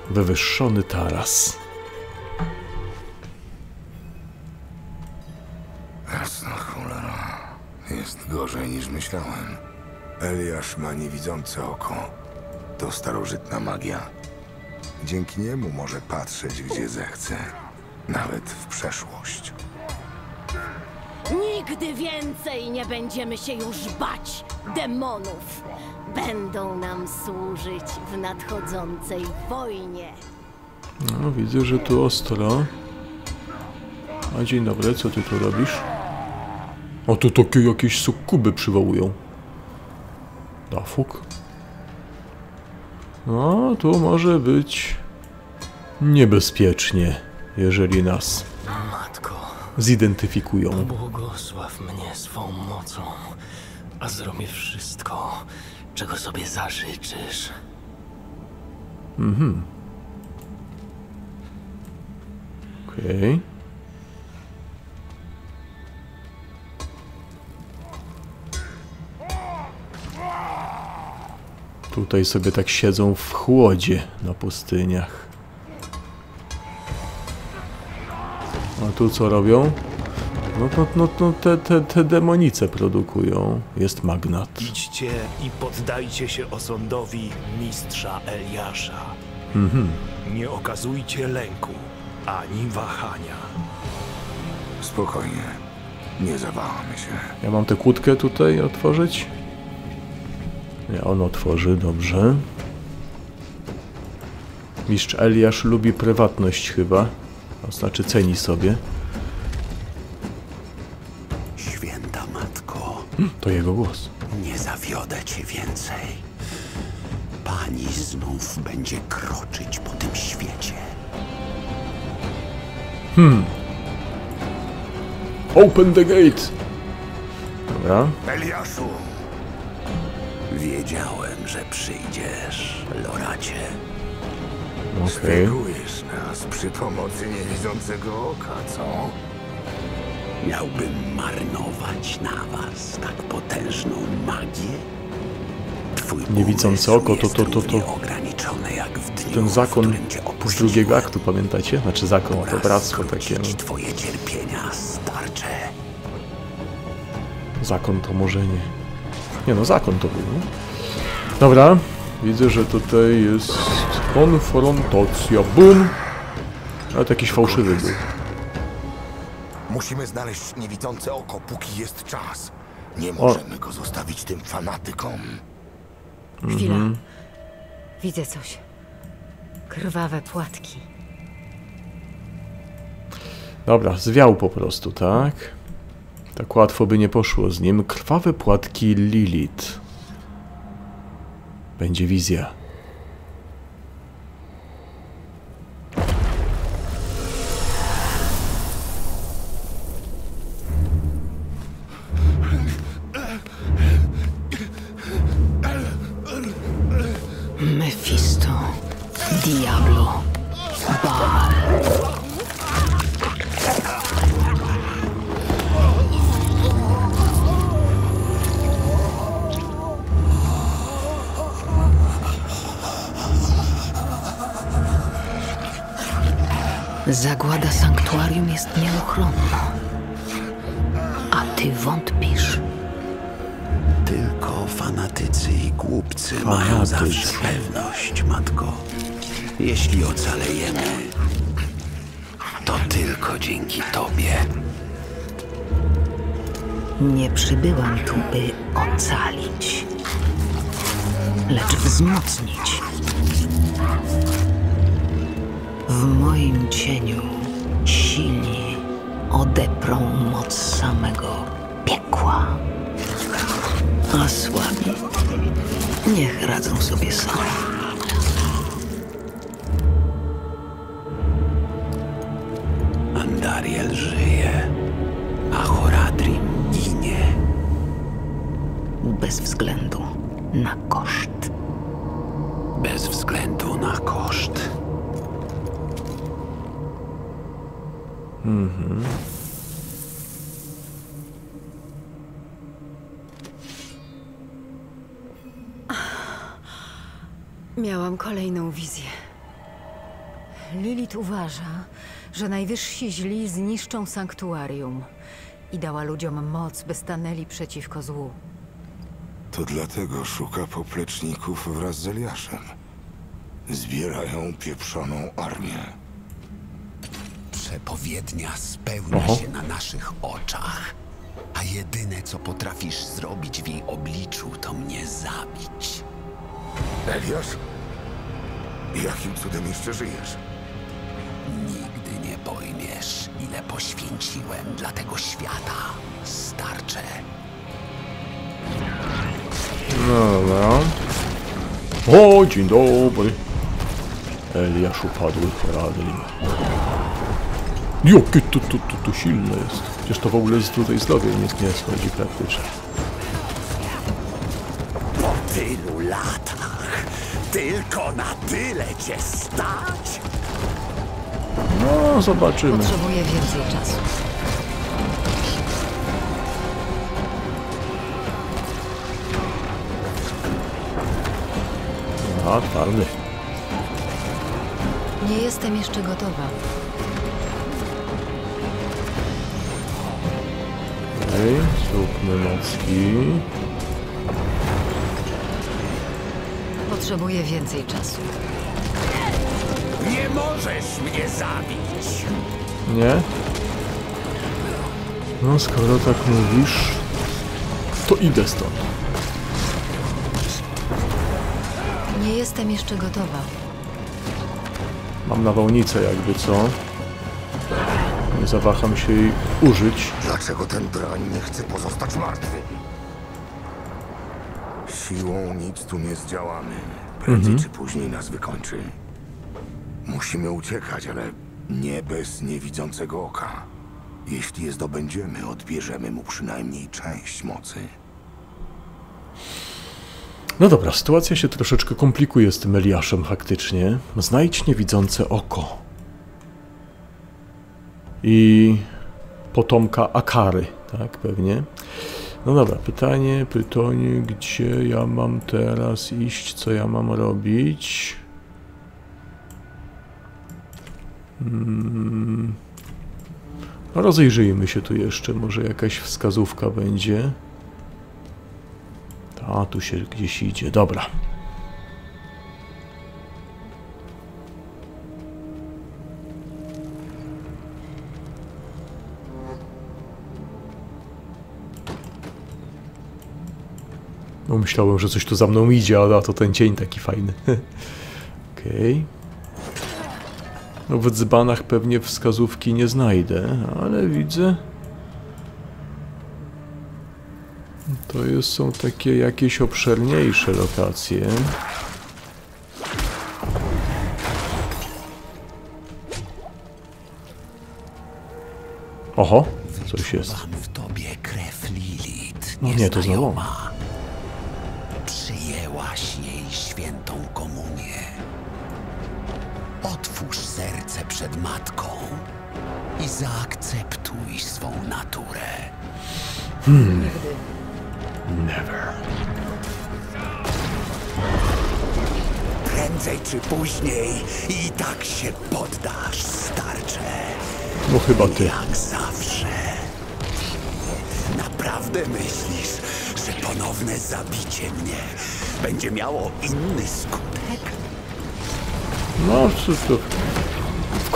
[SPEAKER 1] Wywyższony taras.
[SPEAKER 18] Jasna cholera. Gorzej niż myślałem. Eliasz ma niewidzące oko. To starożytna magia. Dzięki niemu może patrzeć, gdzie zechce. Nawet w przeszłość.
[SPEAKER 32] Nigdy więcej nie będziemy się już bać demonów. Będą nam służyć w nadchodzącej wojnie.
[SPEAKER 1] No, widzę, że tu ostro. A dzień dobry, co ty tu robisz? O, tu takie jakieś sukuby przywołują. Dafuk. No, tu może być niebezpiecznie, jeżeli nas
[SPEAKER 33] Matko,
[SPEAKER 1] zidentyfikują.
[SPEAKER 33] błogosław mnie swą mocą, a zrobię wszystko, czego sobie zażyczysz.
[SPEAKER 1] Mhm. Okej. Tutaj sobie tak siedzą w chłodzie na pustyniach. A tu co robią? No, no, no, no te, te, te demonice produkują. Jest magnat.
[SPEAKER 34] Idźcie i poddajcie się osądowi mistrza Eliasza.
[SPEAKER 1] Mhm.
[SPEAKER 34] Nie okazujcie lęku ani wahania.
[SPEAKER 18] Spokojnie. Nie zawahamy się.
[SPEAKER 1] Ja mam tę kłódkę tutaj otworzyć? Nie, on otworzy, dobrze. Mistrz Eliasz lubi prywatność chyba. To znaczy ceni sobie. To jego głos.
[SPEAKER 26] nie zawiodę cię więcej. Pani znów będzie kroczyć po tym świecie.
[SPEAKER 1] Hmm. Open the gate! Dobra.
[SPEAKER 26] Eliaszu! Wiedziałem, że przyjdziesz, Loracie.
[SPEAKER 1] Okej.
[SPEAKER 18] Szpiegujesz nas przy pomocy niewidzącego oka, co?
[SPEAKER 26] Miałbym marnować na was tak potężną magię? Twój
[SPEAKER 1] Niewidzące oko to, to, to, to
[SPEAKER 26] nieograniczony jak w dniu,
[SPEAKER 1] ten zakon z drugiego aktu, pamiętacie? Znaczy zakon, to bractwo takie. No.
[SPEAKER 26] twoje cierpienia starcze.
[SPEAKER 1] Zakon to może nie. Nie no, zakon to był, no. Dobra, widzę, że tutaj jest konfrontacja. Bum! Ale to jakiś fałszywy był.
[SPEAKER 18] Musimy znaleźć niewidzące oko, póki jest czas. Nie
[SPEAKER 1] O.
[SPEAKER 18] możemy go zostawić tym fanatykom.
[SPEAKER 21] Chwila.
[SPEAKER 1] Mhm.
[SPEAKER 21] Widzę coś. Krwawe płatki.
[SPEAKER 1] Dobra, zwiał po prostu, tak? Tak łatwo by nie poszło z nim. Krwawe płatki Lilith. Będzie wizja.
[SPEAKER 21] Miałam kolejną wizję. Lilith uważa, że najwyżsi źli zniszczą sanktuarium i dała ludziom moc, by stanęli przeciwko złu.
[SPEAKER 18] To dlatego szuka popleczników wraz z Eliaszem. Zbierają pieprzoną armię.
[SPEAKER 26] Przepowiednia spełnia
[SPEAKER 18] Oho.
[SPEAKER 26] się na naszych oczach. A jedyne, co potrafisz zrobić w jej obliczu, to mnie zabić.
[SPEAKER 18] Eliasz? Jakim cudem jeszcze żyjesz?
[SPEAKER 26] Nigdy nie pojmiesz, ile poświęciłem dla tego świata, starcze.
[SPEAKER 1] No dobra. O, dzień dobry. Eliasz upadły Radlin. Jakie to, to, to, to silne jest. Przecież to w ogóle z tutaj zdrowie nie, nie schodzi praktycznie.
[SPEAKER 26] Tylko na tyle cię stać?
[SPEAKER 1] No, zobaczymy.
[SPEAKER 4] Potrzebuję więcej czasu.
[SPEAKER 1] A, twardy.
[SPEAKER 4] Nie jestem jeszcze gotowa.
[SPEAKER 1] Okej, zróbmy nocki.
[SPEAKER 4] Potrzebuję więcej czasu.
[SPEAKER 26] Nie możesz mnie zabić!
[SPEAKER 1] Nie? No, skoro tak mówisz, to idę stąd.
[SPEAKER 4] Nie jestem jeszcze gotowa.
[SPEAKER 1] Mam nawałnicę jakby, co? Nie zawaham się jej użyć.
[SPEAKER 18] Dlaczego ten drań nie chce pozostać martwy? Siłą nic tu nie zdziałamy. Prędzej
[SPEAKER 1] Mhm.
[SPEAKER 18] czy później nas wykończy. Musimy uciekać, ale nie bez niewidzącego oka. Jeśli je zdobędziemy, odbierzemy mu przynajmniej część mocy.
[SPEAKER 1] No dobra, sytuacja się troszeczkę komplikuje z tym Eliaszem faktycznie. Znajdź niewidzące oko. I potomka Akary, tak pewnie. No dobra, pytanie, pytanie, gdzie ja mam teraz iść, co ja mam robić? Hmm. No rozejrzyjmy się tu jeszcze, może jakaś wskazówka będzie. A tu się gdzieś idzie, dobra. No myślałem, że coś tu za mną idzie, ale a to ten cień taki fajny. Okej. No w dzbanach pewnie wskazówki nie znajdę, ale widzę... To jest, są takie jakieś obszerniejsze lokacje. Oho, coś jest.
[SPEAKER 26] W tobie krew Lilith,
[SPEAKER 1] No nie, to znowu.
[SPEAKER 26] Przed matką i zaakceptuj swą naturę.
[SPEAKER 1] Hmm. Never.
[SPEAKER 26] Prędzej czy później i tak się poddasz, starcze.
[SPEAKER 1] No chyba ty.
[SPEAKER 26] Jak zawsze. Naprawdę myślisz, że ponowne zabicie mnie będzie miało inny skutek?
[SPEAKER 1] No, co to... W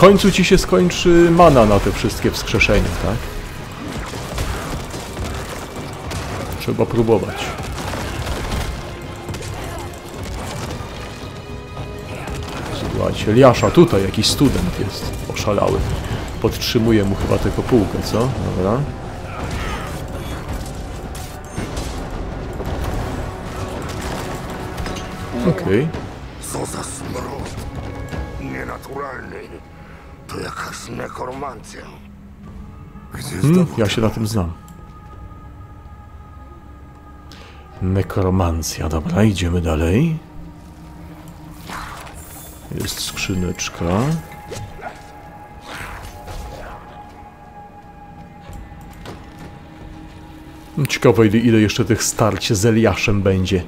[SPEAKER 1] końcu ci się skończy mana na te wszystkie wskrzeszenia, tak? Trzeba próbować. Słuchajcie, Eliasza, tutaj jakiś student jest oszalały. Podtrzymuje mu chyba tę kopułkę, co? Dobra. Okej.
[SPEAKER 18] Co Gdzie
[SPEAKER 1] Hmm, ja się na tym znam. Nekromancja, dobra, idziemy dalej. Jest skrzyneczka. Ciekawe ile, ile jeszcze tych starć z Eliaszem będzie.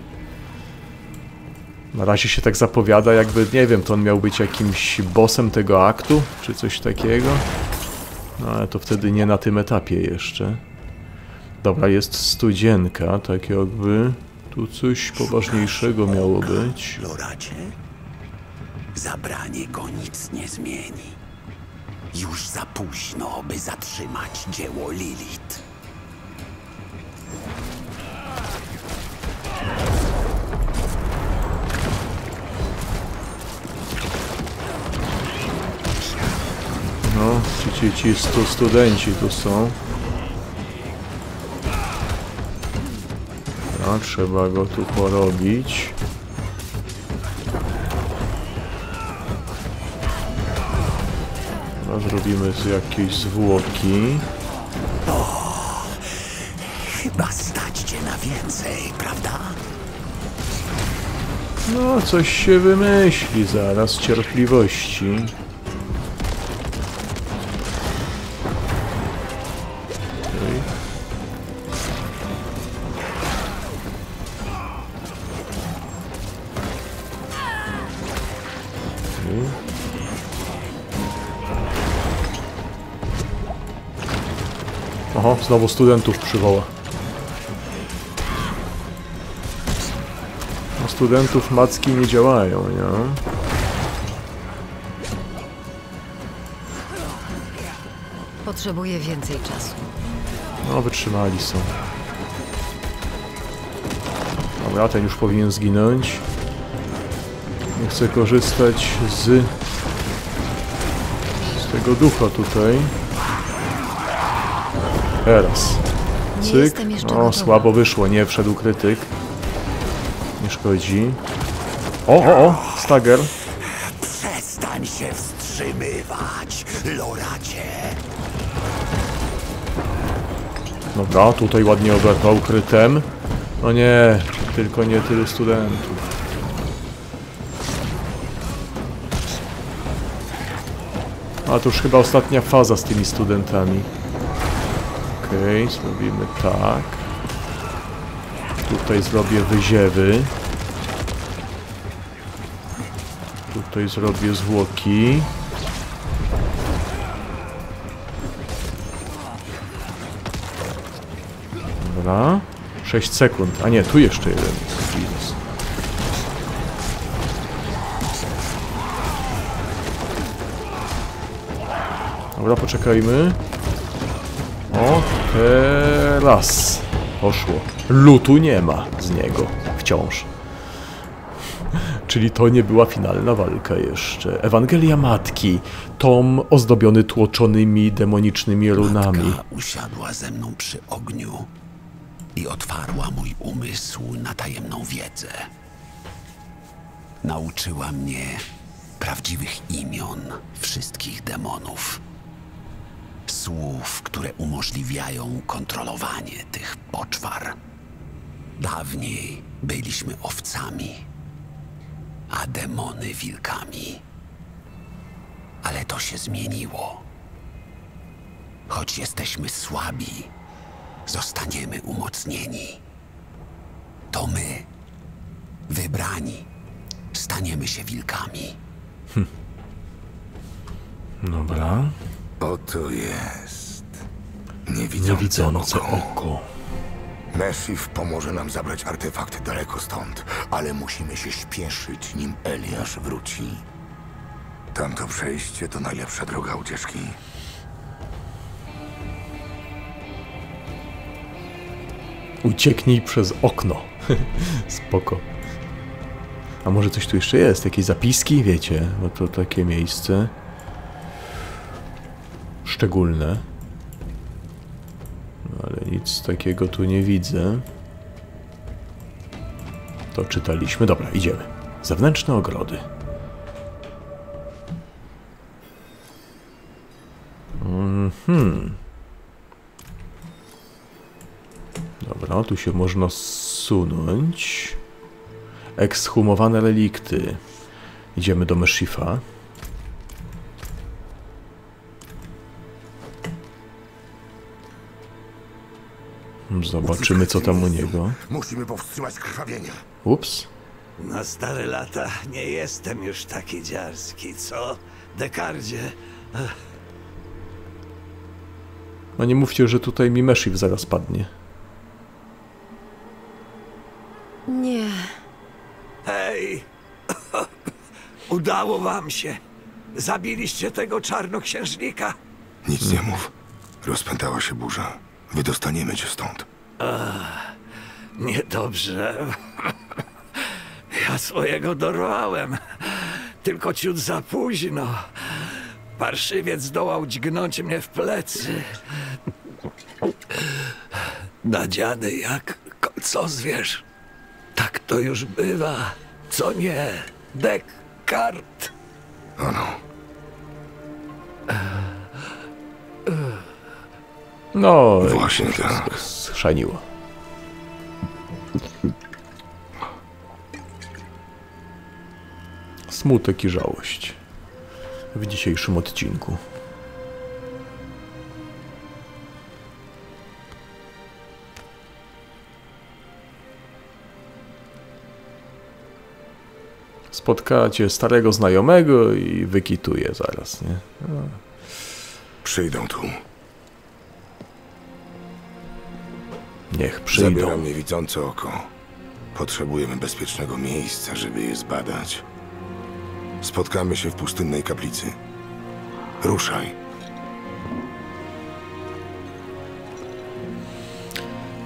[SPEAKER 1] Na razie się tak zapowiada, jakby, nie wiem, to on miał być jakimś bossem tego aktu, czy coś takiego. No ale to wtedy nie na tym etapie jeszcze. Dobra, jest studzienka, tak jakby tu coś poważniejszego miało być.
[SPEAKER 26] Loracie? Zabranie go nic nie zmieni. Już za późno, by zatrzymać dzieło Lilith.
[SPEAKER 1] No, ci, ci, ci stu, studenci tu są. No, trzeba go tu porobić. No, zrobimy z jakieś zwłoki.
[SPEAKER 26] Chyba stać cię na więcej, prawda?
[SPEAKER 1] No, coś się wymyśli zaraz, cierpliwości. Oho, znowu studentów przywoła. No, studentów macki nie działają, nie?
[SPEAKER 4] Potrzebuję więcej czasu.
[SPEAKER 1] No, wytrzymali są. Dobra, ten już powinien zginąć. Nie chcę korzystać z... z tego ducha tutaj. Teraz. Cyk. O, słabo wyszło, nie wszedł krytyk. Nie szkodzi. O, o, o, stagger.
[SPEAKER 26] Przestań się wstrzymywać, Loracie.
[SPEAKER 1] Dobra, tutaj ładnie oberwał krytem. No nie, tylko nie tylu studentów. A to już chyba ostatnia faza z tymi studentami. Okej, zrobimy tak. Tutaj zrobię wyziewy. Tutaj zrobię zwłoki. Dobra. 6 sekund. A nie, tu jeszcze jeden. Dobra, poczekajmy. O, teraz poszło. Lutu nie ma z niego wciąż. Czyli to nie była finalna walka jeszcze. Ewangelia Matki. Tom ozdobiony tłoczonymi demonicznymi runami.
[SPEAKER 26] Matka usiadła ze mną przy ogniu i otwarła mój umysł na tajemną wiedzę. Nauczyła mnie prawdziwych imion wszystkich demonów. Słów, które umożliwiają kontrolowanie tych poczwar. Dawniej byliśmy owcami, a demony wilkami. Ale to się zmieniło. Choć jesteśmy słabi, zostaniemy umocnieni. To my, wybrani, staniemy się wilkami.
[SPEAKER 1] Dobra.
[SPEAKER 18] Oto jest. Niewidzące,
[SPEAKER 1] Niewidzące
[SPEAKER 18] oko.
[SPEAKER 1] oko.
[SPEAKER 18] Meshif pomoże nam zabrać artefakt daleko stąd, ale musimy się śpieszyć, nim Eliasz wróci. Tamto przejście to najlepsza droga ucieczki.
[SPEAKER 1] Ucieknij przez okno. Spoko. A może coś tu jeszcze jest? Jakieś zapiski? Wiecie, bo to takie miejsce szczególne. No, ale nic takiego tu nie widzę. To czytaliśmy. Dobra, idziemy. Zewnętrzne ogrody. Mhm. Dobra, tu się można zsunąć. Ekshumowane relikty. Idziemy do Meshifa. Zobaczymy, co tam u niego.
[SPEAKER 18] Musimy powstrzymać krwawienie.
[SPEAKER 1] Ups.
[SPEAKER 19] Na stare lata nie jestem już taki dziarski, co? Dekardzie.
[SPEAKER 1] No nie mówcie, że tutaj mi Meshiv zaraz padnie.
[SPEAKER 4] Nie.
[SPEAKER 19] Hej! Udało wam się. Zabiliście tego czarnoksiężnika.
[SPEAKER 18] Nic nie mów. Rozpętała się burza. Wydostaniemy cię stąd.
[SPEAKER 19] Ach, niedobrze. Ja swojego dorwałem. Tylko ciut za późno. Parszywiec zdołał dźgnąć mnie w plecy. Nadziany jak co zwierz. Tak to już bywa. Co nie? Descartes.
[SPEAKER 18] Ano.
[SPEAKER 1] No, i
[SPEAKER 18] Właśnie tak.
[SPEAKER 1] Schrzaniło. Smutek i żałość w dzisiejszym odcinku. Spotkacie starego znajomego i wykituje zaraz, nie? No.
[SPEAKER 18] Przyjdą tu.
[SPEAKER 1] Niech przyjdą.
[SPEAKER 18] Zabieram niewidzące oko. Potrzebujemy bezpiecznego miejsca, żeby je zbadać. Spotkamy się w pustynnej kaplicy. Ruszaj.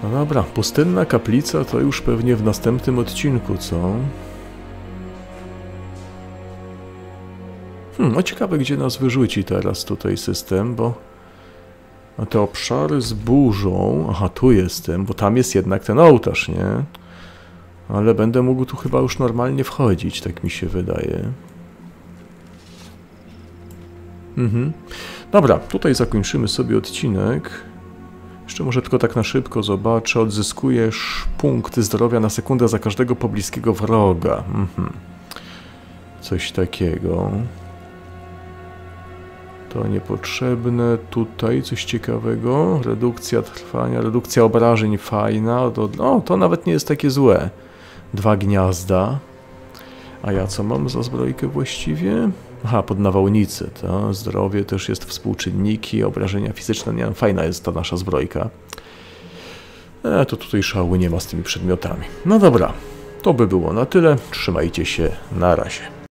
[SPEAKER 1] No dobra, pustynna kaplica to już pewnie w następnym odcinku, co? Hmm, no ciekawe, gdzie nas wyrzuci teraz tutaj system, bo te obszary z burzą, aha, tu jestem, bo tam jest jednak ten ołtarz, nie? Ale będę mógł tu chyba już normalnie wchodzić, tak mi się wydaje. Mhm. Dobra, tutaj zakończymy sobie odcinek. Jeszcze może tylko tak na szybko zobaczę. Odzyskujesz punkt zdrowia na sekundę za każdego pobliskiego wroga. Mhm. Coś takiego. To niepotrzebne. Tutaj coś ciekawego. Redukcja trwania, redukcja obrażeń fajna. To, no, to nawet nie jest takie złe. Dwa gniazda. A ja co mam za zbrojkę właściwie? Aha, pod nawałnicy, to zdrowie też jest współczynniki, obrażenia fizyczne, nie fajna jest ta nasza zbrojka. E, to tutaj szału nie ma z tymi przedmiotami. No dobra, to by było na tyle. Trzymajcie się, na razie.